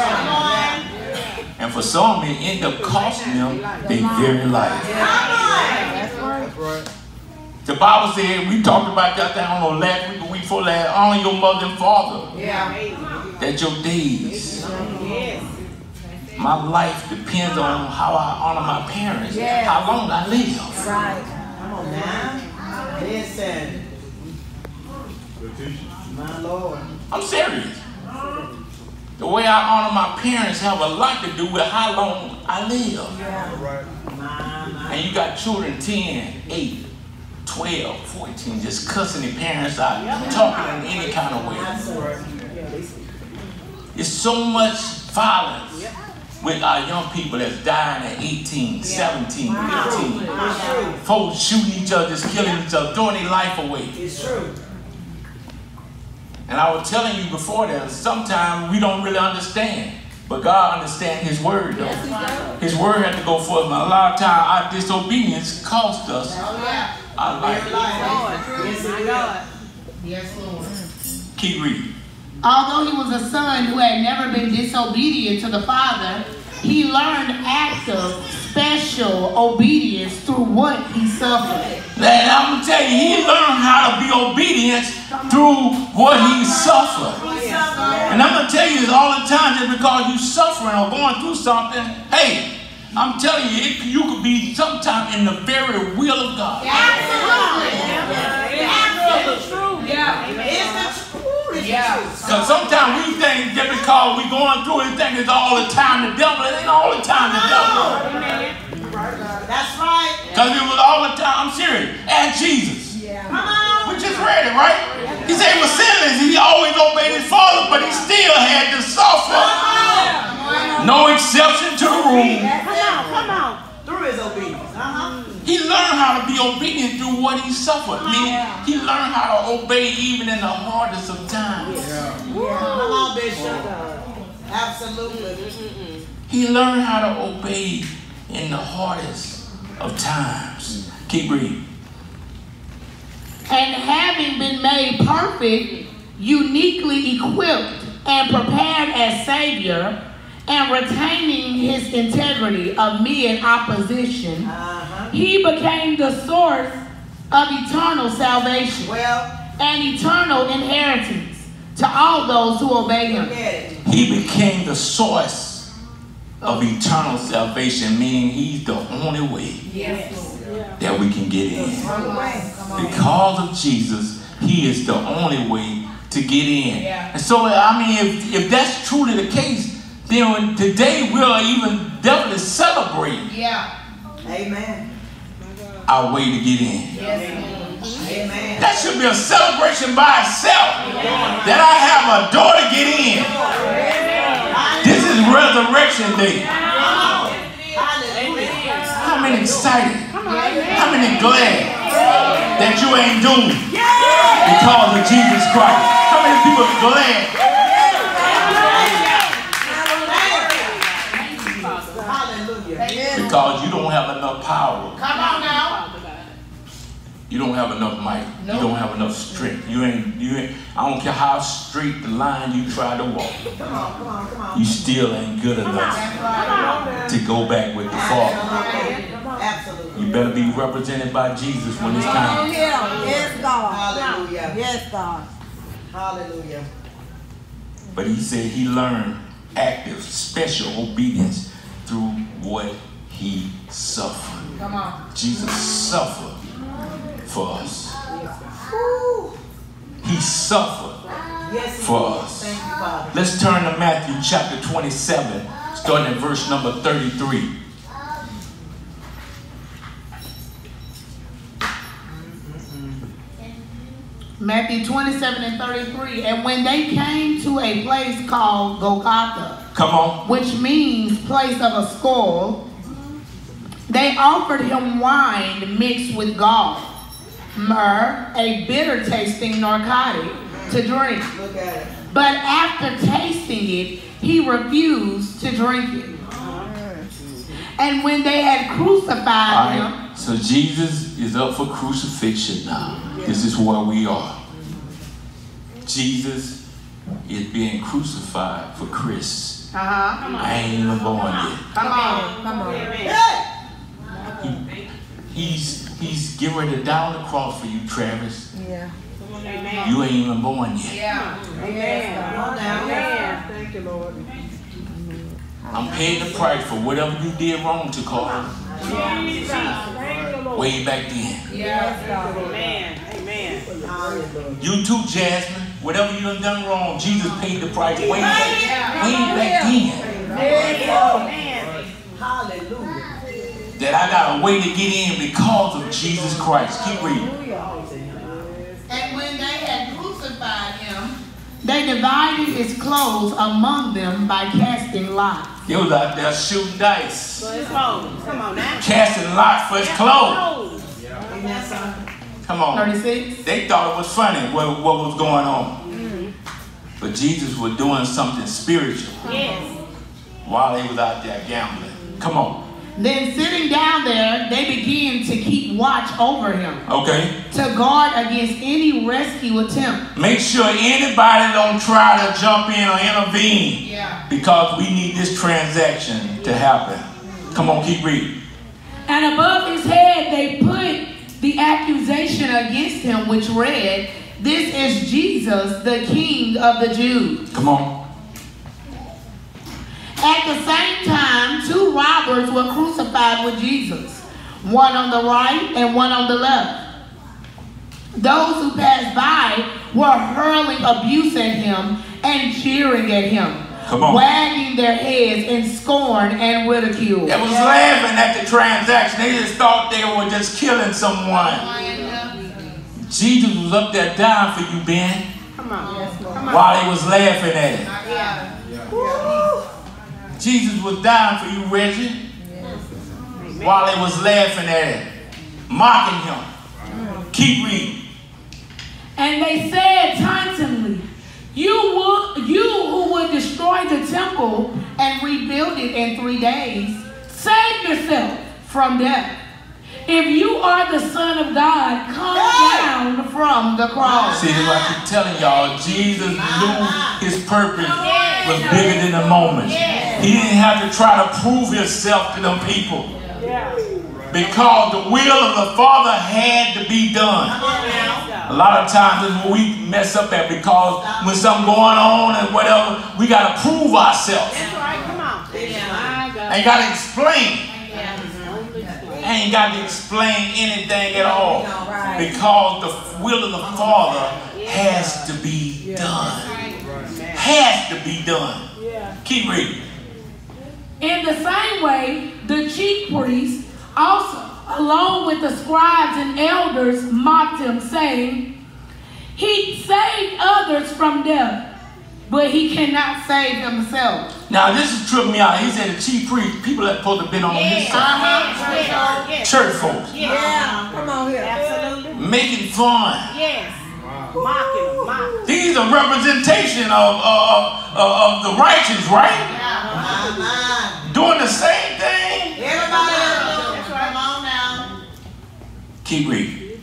And for some, it end up costing them their very life. The Bible said, we talked about that thing, know, last week or week before last, honor your mother and father. Yeah. That your days, my life depends on how I honor my parents, how long I live. Right. Come on now. Listen. My Lord. I'm serious. The way I honor my parents have a lot to do with how long I live. Yeah. And you got children 10, 8, 12, 14, just cussing their parents out, talking in any kind of way. There's so much violence with our young people that's dying at 18, 17, 18. Folks shooting each other, just killing each other, throwing their life away. It's true. And I was telling you before that sometimes we don't really understand. But God understands His word though. His word had to go forth. And a lot of times our disobedience cost us our life. Yes, it will. yes, Lord. Keep reading. Although he was a son who had never been disobedient to the Father, he learned acts of special obedience through what he suffered. And I'm gonna tell you, he learned how to be obedient through what he suffered. And I'm gonna tell you this all the time, just because you're suffering or going through something, hey, I'm telling you, it, you could be sometime in the very will of God. Because sometimes we think just because we're going through it, think it's all the time the devil. It ain't all the time the devil. That's right. Because it was all the time, I'm serious. And Jesus. We just read it, right? He said he was sinless. He always obeyed his father, but he still had to suffer. No exception to the rule. Come on, come on. Through his obedience. Uh-huh. He learned how to be obedient through what he suffered. Meaning he learned how to obey even in the hardest of times. Come on, Bishop. Absolutely. He learned how to obey in the hardest of times. Keep reading. And having been made perfect, uniquely equipped and prepared as Savior, and retaining his integrity amid opposition, Uh-huh. he became the source of eternal salvation Well, and eternal inheritance to all those who obey him. He became the source of eternal salvation, meaning he's the only way that we can get in. Because of Jesus, he is the only way to get in. And so, I mean, if, if that's truly the case, then today we'll even definitely celebrate Yeah. Amen. our way to get in. Amen. That should be a celebration by itself. That I have a door to get in. This is Resurrection Day. How many excited? How many glad that you ain't doomed because of Jesus Christ? How many people glad Hallelujah. because you don't have enough power? Come on now. You don't have enough might. You don't have enough strength. You ain't. You ain't. I don't care how straight the line you try to walk. Come on, come on, come on. You still ain't good enough to go back with the Father. Absolutely. You better be represented by Jesus when it's time. Yes, God. Hallelujah. Yes, God. Hallelujah. But he said he learned active, special obedience through what he suffered. Come on. Jesus suffered for us. He suffered for us. Thank you, Father. Let's turn to Matthew chapter 27, starting at verse number 33. Matthew 27 and 33. And when they came to a place called Golgotha, Come on. which means place of a skull, they offered him wine mixed with gall, myrrh, a bitter tasting narcotic, to drink. Look at it. But after tasting it, he refused to drink it. And when they had crucified right. him, So Jesus is up for crucifixion now. This is where we are. Jesus is being crucified for Chris. uh-huh, I ain't even born yet. come on, come on. He, he's he's getting ready to die on the cross for you, Travis. Yeah. You ain't even born yet. Yeah. Come on now. Thank you, Lord. I'm paying the price for whatever you did wrong to Carl way back then. Yes, God. Amen. Amen. You too, Jasmine. Whatever you done done wrong, Jesus paid the price way back, way back then. Hallelujah. That I got a way to get in because of Jesus Christ. Keep reading. And when they had crucified him, they divided his clothes among them by casting lots. He was out there shooting dice, Come on now. casting lots for his clothes. Come on. 36. They thought it was funny what, what was going on. Mm. But Jesus was doing something spiritual yes. while he was out there gambling. Come on. Then sitting down there, they begin to keep watch over him Okay. to guard against any rescue attempt. Make sure anybody don't try to jump in or intervene Yeah. because we need this transaction to happen. Come on, keep reading. And above his head, they put the accusation against him, which read, This is Jesus, the King of the Jews. Come on. At the same time, two robbers were crucified with Jesus, one on the right and one on the left. Those who passed by were hurling abuse at him and jeering at him, Come on. wagging their heads in scorn and ridicule. They was laughing at the transaction. They just thought they were just killing someone. Jesus was up there dying for you, Ben, Come on. while they was laughing at it. Jesus was dying for you, Reggie, while they was laughing at him, mocking him. Keep reading. And they said tauntingly, you, would, you who would destroy the temple and rebuild it in three days, save yourself from death. If you are the Son of God, come down from the cross. See, that's what I keep telling y'all. Jesus knew his purpose was bigger than the moment. He didn't have to try to prove himself to them people. Because the will of the Father had to be done. A lot of times is where we mess up at because when something going on and whatever, we got to prove ourselves. That's right. Come on. Yeah. Ain't got to explain. Ain't got to explain anything at all. Because the will of the Father has to be done. Has to be done. Keep reading. In the same way, the chief priests also, along with the scribes and elders, mocked him, saying, He saved others from death, but he cannot save himself. Now this is tripping me out. He said the chief priest, people that supposed to have been on his side. Yes. Church folks. Yeah. Come on here. Absolutely. Making fun. Yes. Mocking them. Mocking. These are representation of, of, of, of the righteous, right? Uh-huh. Doing the same thing. Everybody else, come on now. Keep reading.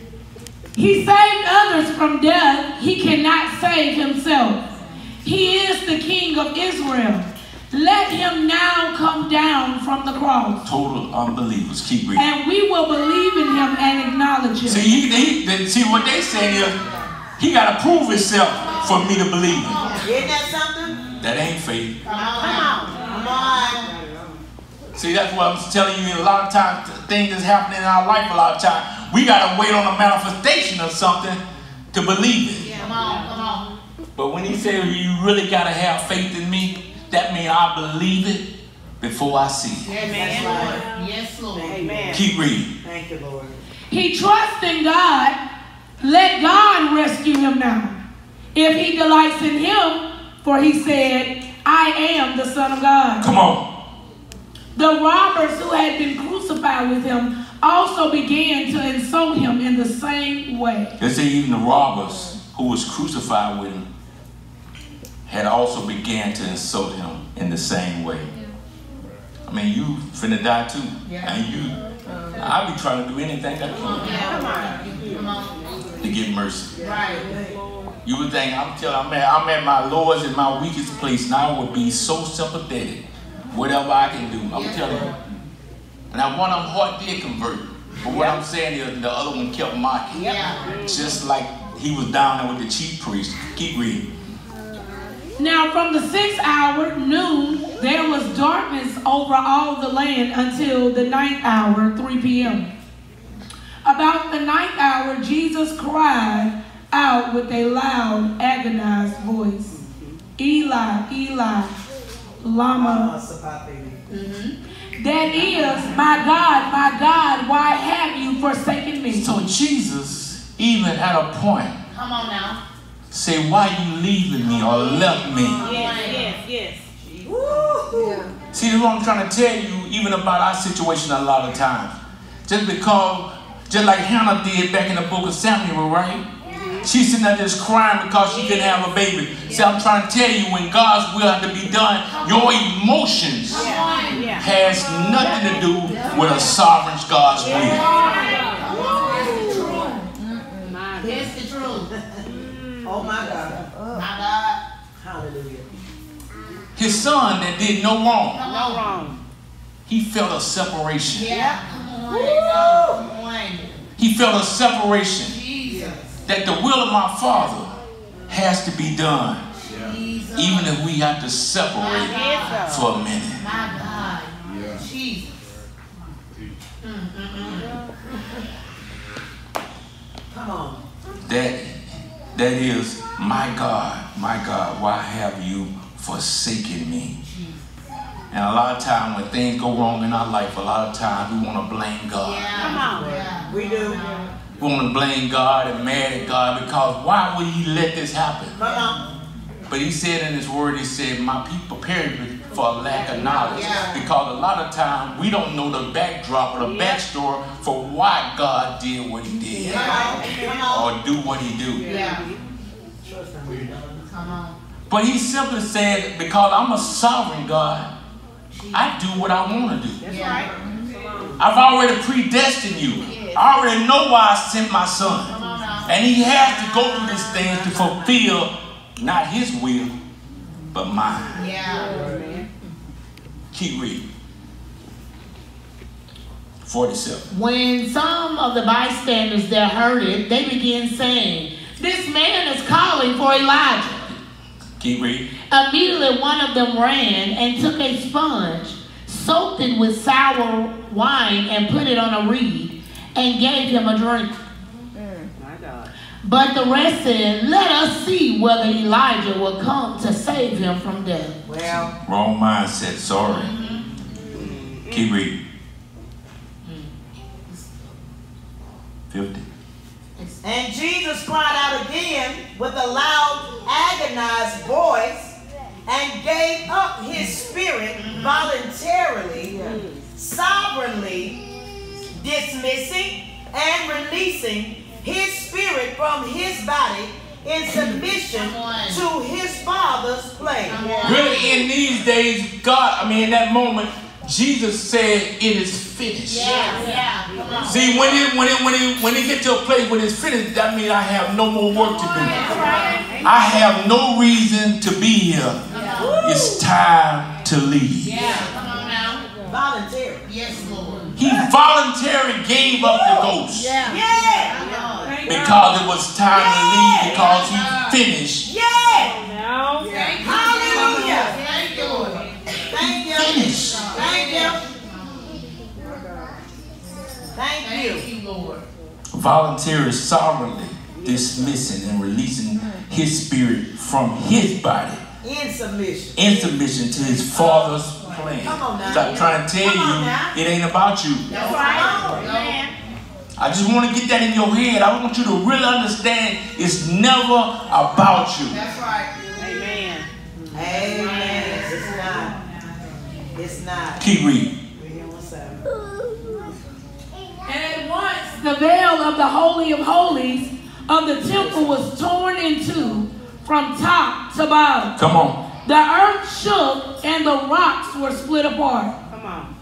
He saved others from death, he cannot save himself. He is the King of Israel. Let him now come down from the cross, Total unbelievers. Keep reading. and we will believe in him and acknowledge him. See, he, he, they, see what they saying is he got to prove himself for me to believe him. Isn't that something? That ain't faith. Come on. Come on. See, that's what I'm telling you. A lot of times, things that's happening in our life. A lot of times, we got to wait on a manifestation of something to believe it. Come on, come on. But when he said you really got to have faith in me, that means I believe it before I see it. Amen. Yes, Lord. Amen. Keep reading. Thank you, Lord. He trusts in God. Let God rescue him now. If he delights in him, for he said, I am the Son of God. Come on. The robbers who had been crucified with him also began to insult him in the same way. They say even the robbers who was crucified with him had also began to insult him in the same way. I mean, you finna die too. And you, I'll be trying to do anything I can to get mercy. Right. You would think, I'm telling I'm at, I'm at my lowest and my weakest place, and I would be so sympathetic. Whatever I can do, I'm telling you. And I one of them heart did convert. But what I'm saying is the other one kept mocking. Just like he was down there with the chief priest. Keep reading. Now, from the sixth hour, noon, there was darkness over all the land until the ninth hour, 3 p.m. About the ninth hour, Jesus cried out with a loud, agonized voice Eli, Eli, Lama. Mm-hmm. That is, my God, my God, why have you forsaken me? So Jesus, even at a point, Come on now. Say, why you leaving me or left me? Yes, yes, yes. See, that's what I'm trying to tell you, even about our situation a lot of times. Just because, just like Hannah did back in the book of Samuel, right? She's sitting there just crying because she couldn't have a baby. See, I'm trying to tell you, when God's will has to be done, your emotions has nothing to do with a sovereign God's will. It's the truth. Oh my God. My God. Hallelujah. His son that did no wrong, No wrong. he felt a separation. Yeah. Come on. Come. He felt a separation. Jesus. that the will of my Father has to be done, Jesus. even if we have to separate Yes, sir. for a minute. My God. Jesus. Mm-hmm. Come on. That that is my God, my God, why have you forsaken me? And a lot of times when things go wrong in our life, a lot of times we want to blame God. Come on. We do. We want to blame God and mad at God because why would He let this happen? Come on. But He said in His Word, He said, "My people perish for a lack of knowledge." Because a lot of times we don't know the backdrop or the backstory for why God did what He did Come on. or do what He do. Yeah. Come on. But He simply said, "Because I'm a sovereign God, I do what I want to do. That's right. I've already predestined you. I already know why I sent my Son, and He has to go through these things to fulfill not His will, but mine." Yeah. Keep reading. 47. When some of the bystanders there heard it, they began saying, This man is calling for Elijah. Keep reading. Immediately one of them ran and took a sponge, soaked it with sour wine, and put it on a reed, and gave him a drink. My God. But the rest said, Let us see whether Elijah will come to save him from death. Well, Wrong mindset. Sorry. Mm-hmm. Keep reading. 50. and Jesus cried out again with a loud, agonized voice and gave up his spirit voluntarily, sovereignly dismissing and releasing his spirit from his body in submission to his Father's plan. Really, in these days, God, I mean, in that moment, Jesus said, It is finished. yeah. Come on. See, when it when it when it when it get to a place when it's finished, that means I have no more work to do. I have no reason to be here. It's time to leave. Yeah, come on now. Voluntary. Yes, Lord. He voluntarily gave up the ghost Yeah. because it was time to leave because he finished. Yeah. No. Hallelujah. Thank you, Lord. Thank you. Finished. Thank you. Thank you. Thank you, Lord. Voluntarily, sovereignly dismissing and releasing his spirit from his body In submission. in submission to his father's plan. Come on now. Stop trying to tell Come you it ain't about you. That's right. Amen. I just want to get that in your head. I want you to really understand it's never about you. That's right. Amen. Amen. It's not. It's not. Keep reading. And at once the veil of the Holy of Holies of the temple was torn in two from top to bottom. Come on. The earth shook and the rocks were split apart. Come on.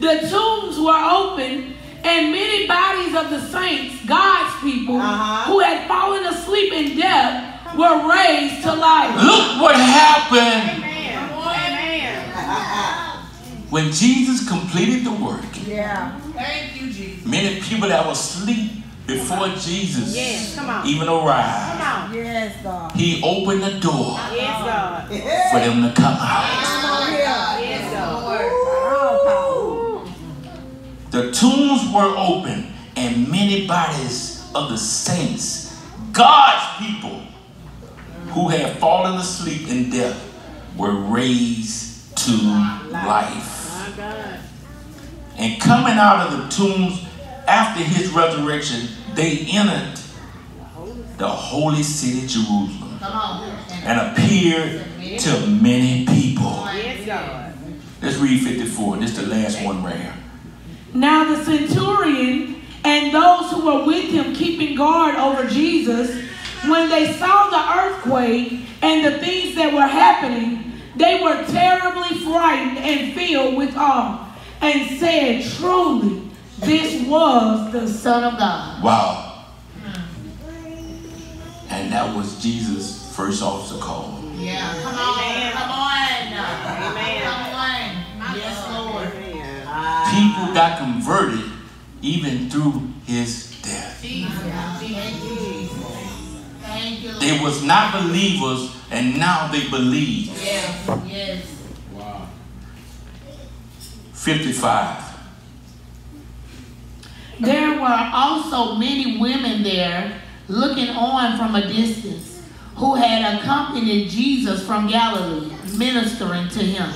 The tombs were opened, and many bodies of the saints, God's people, Uh-huh. who had fallen asleep in death, were raised to life. Look what happened Amen. Amen. when Jesus completed the work. yeah. Thank you, Jesus. Many people that were asleep before Jesus Yes, come on. even Come arrived. on. He opened the door Yes, God. for them to come out. Yes, God. The tombs were open, and many bodies of the saints, God's people, who had fallen asleep in death, were raised to life. My And coming out of the tombs after his resurrection, they entered the holy city, Jerusalem, and appeared to many people. Let's read 54. This is the last one right here. Now the centurion and those who were with him keeping guard over Jesus, when they saw the earthquake and the things that were happening, they were terribly frightened and filled with awe, and said, Truly, this was the Son of God. Wow. And that was Jesus' first officer call. Yeah, come Amen. Come on. Amen. Come on. Yes, Lord. Amen. People got converted even through his death. Jesus. Thank you, Thank you. They was not believers and now they believe. Yes, yes. Wow. 55. There were also many women there looking on from a distance who had accompanied Jesus from Galilee, ministering to him.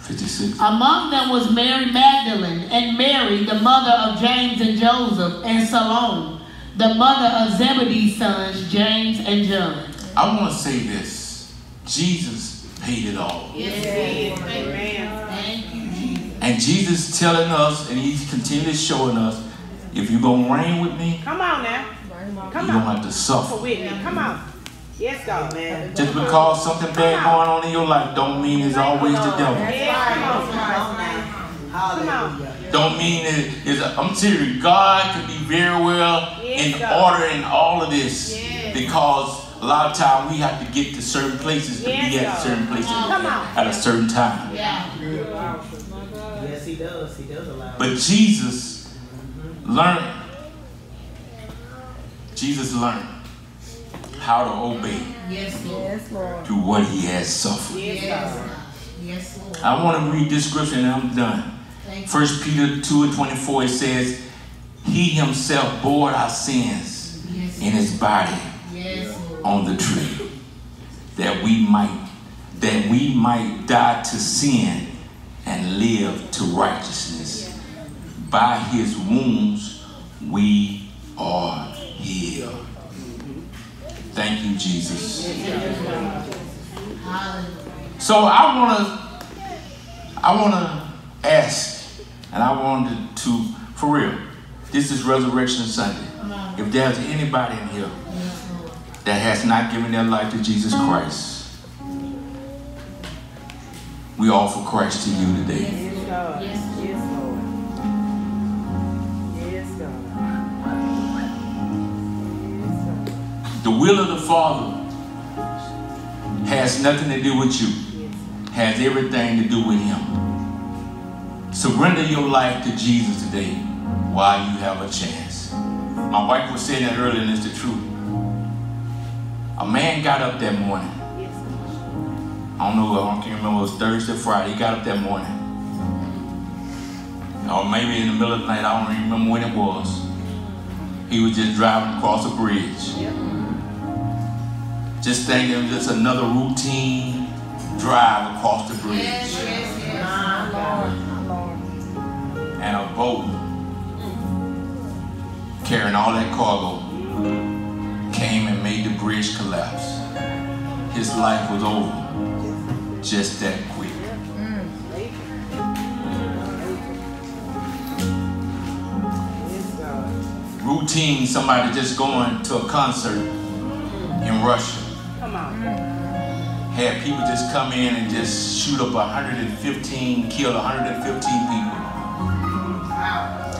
56. Among them was Mary Magdalene and Mary, the mother of James and Joseph, and Salome, the mother of Zebedee's sons, James and John. I want to say this. Jesus paid it all. Yes, Amen. Thank you, Jesus. And Jesus telling us, and he's continually showing us, if you're going to reign with me, Come on now. you're Come going to on. have to Suffer suffer. with me. Come on. Yes, God, man. Just because something bad going on in your life don't mean it's always the devil. Yes, come on. Come on now. Come on. Hallelujah. Don't mean it is. I'm serious. God could be very well Yes, in God. order in all of this Yes. because a lot of time we have to get to certain places to Yes, be at certain places Come on. at a certain time. Yeah. He does. He does allow. But Jesus mm-hmm. learned. Jesus learned how to obey Yes, Lord. Yes, Lord. through what he has suffered. Yes. Yes, Lord. I want to read this scripture and I'm done. Thank. First Peter 2 and 24 it says, He himself bore our sins Yes. in his body Yes, on the tree, that we might that we might die to sin and live to righteousness. By his wounds we are healed. Thank you, Jesus. So I wanna I wanna ask, and I wanted to, for real, this is Resurrection Sunday. If there's anybody in here that has not given their life to Jesus uh-huh. Christ, we offer Christ to you today. Yes, God. Yes, Lord. Yes, God. Yes, God. The will of the Father has nothing to do with you, has everything to do with Him. Surrender your life to Jesus today while you have a chance. My wife was saying that earlier, and it's the truth. A man got up that morning. I don't know, I can't remember, it was Thursday or Friday. He got up that morning. Or maybe in the middle of the night, I don't even remember when it was. He was just driving across a bridge. Just thinking it was just another routine drive across the bridge. Yes, yes, yes. My Lord. My Lord. And a boat carrying all that cargo came and made the bridge collapse. His life was over just that quick. Routine, somebody just going to a concert in Russia. Come on. Had people just come in and just shoot up 115, kill 115 people.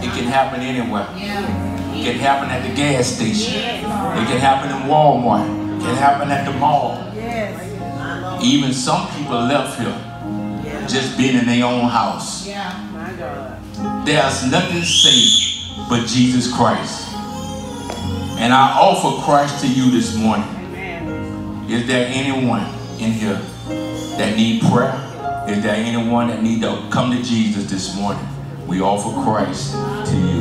It can happen anywhere. It can happen at the gas station. It can happen in Walmart. It can happen at the mall. Yes. Even some people left here just being in their own house. Yeah. My God. There's nothing safe but Jesus Christ. And I offer Christ to you this morning. Amen. Is there anyone in here that need prayer? Is there anyone that need to come to Jesus this morning? We offer Christ to you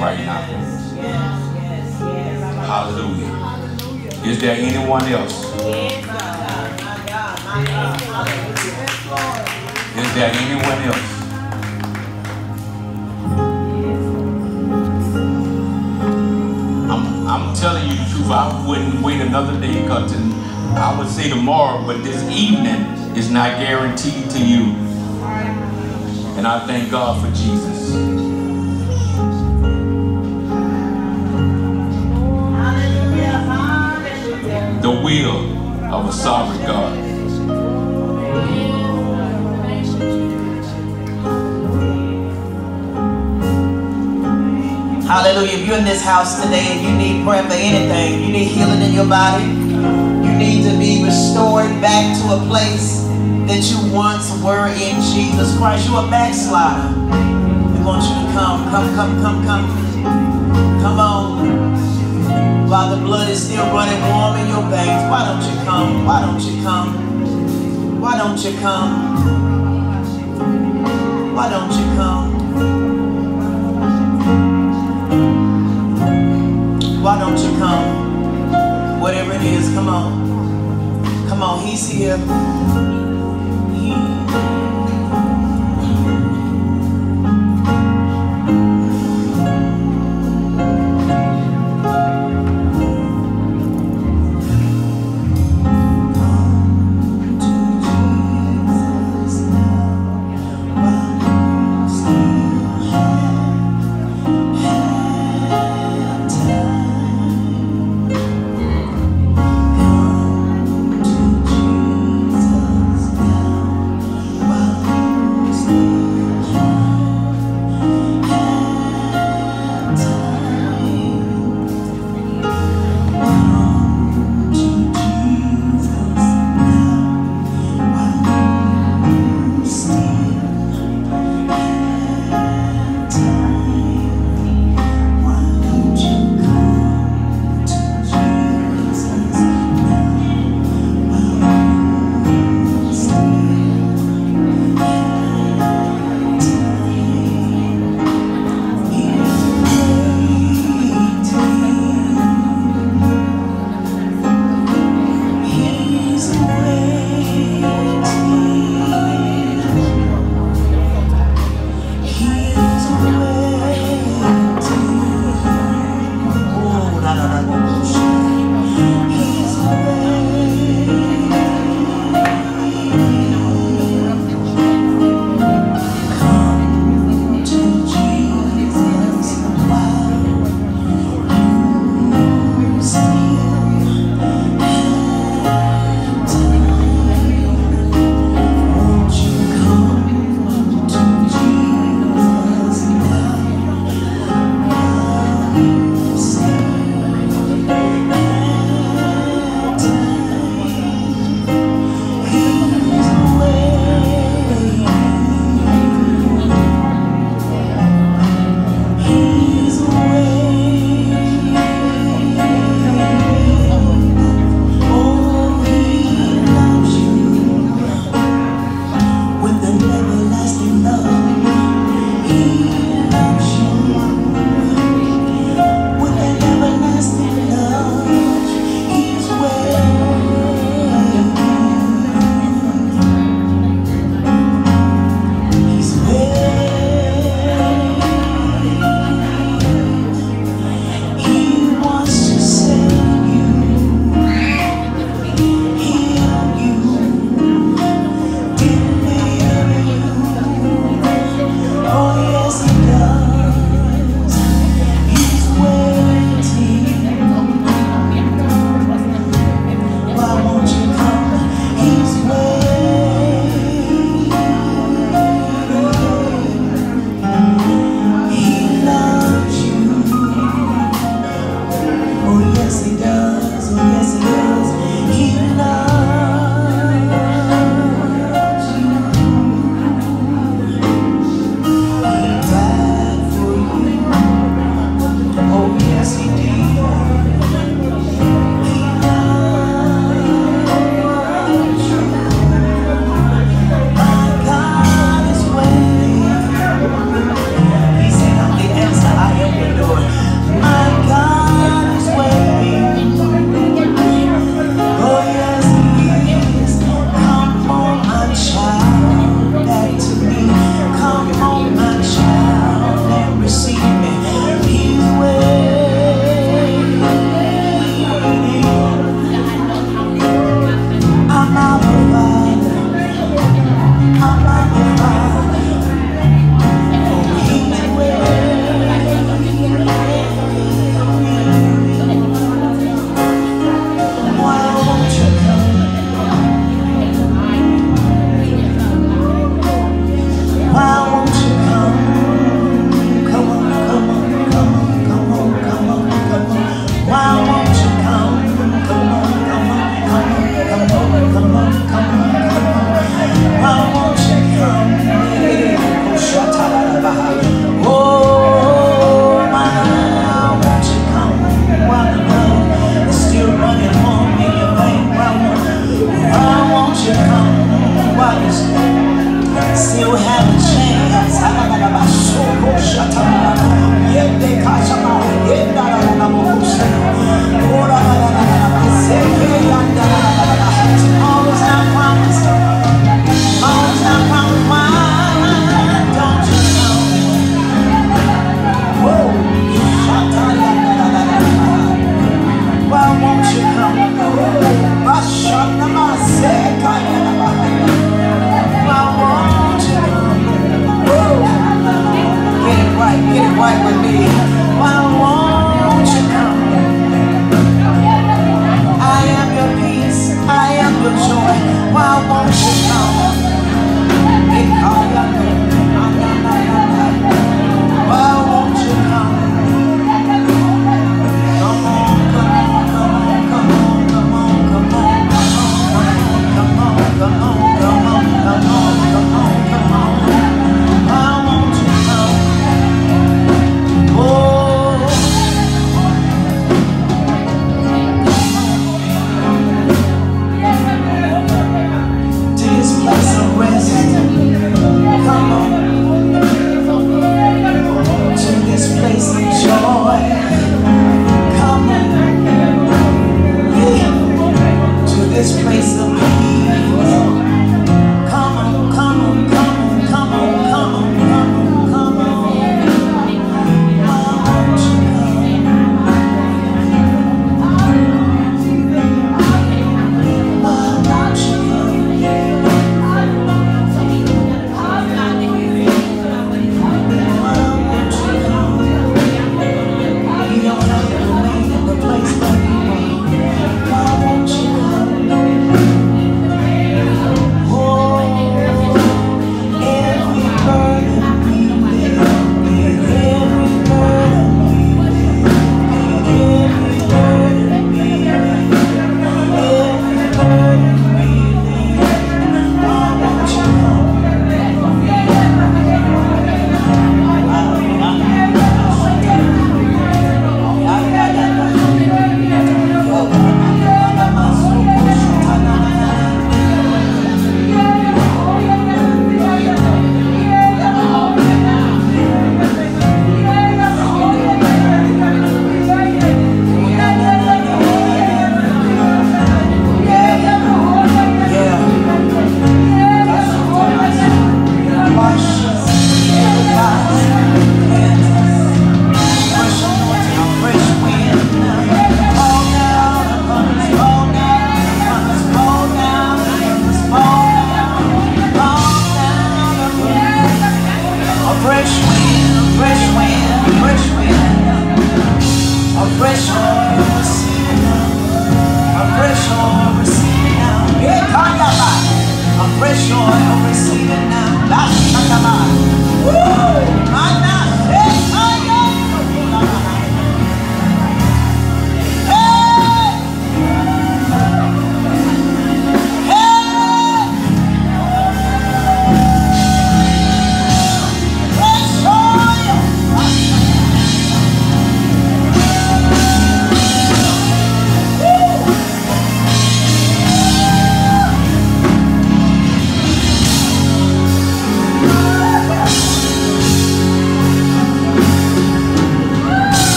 right now. Yes, yes, yes. Hallelujah. Is there anyone else? Is there anyone else? I'm, I'm telling you the truth. I wouldn't wait another day because I would say tomorrow, but this evening is not guaranteed to you. And I thank God for Jesus. The will of a sovereign God. Hallelujah. If you're in this house today and you need prayer for anything, you need healing in your body, you need to be restored back to a place that you once were in Jesus Christ. You're a backslider. We want you to come, come, come, come, come. Come on. While the blood is still running warm in your veins, why don't you come? Why don't you come? Why don't you come? Why don't you come? Why don't you come? Whatever it is, come on. Come on, he's here.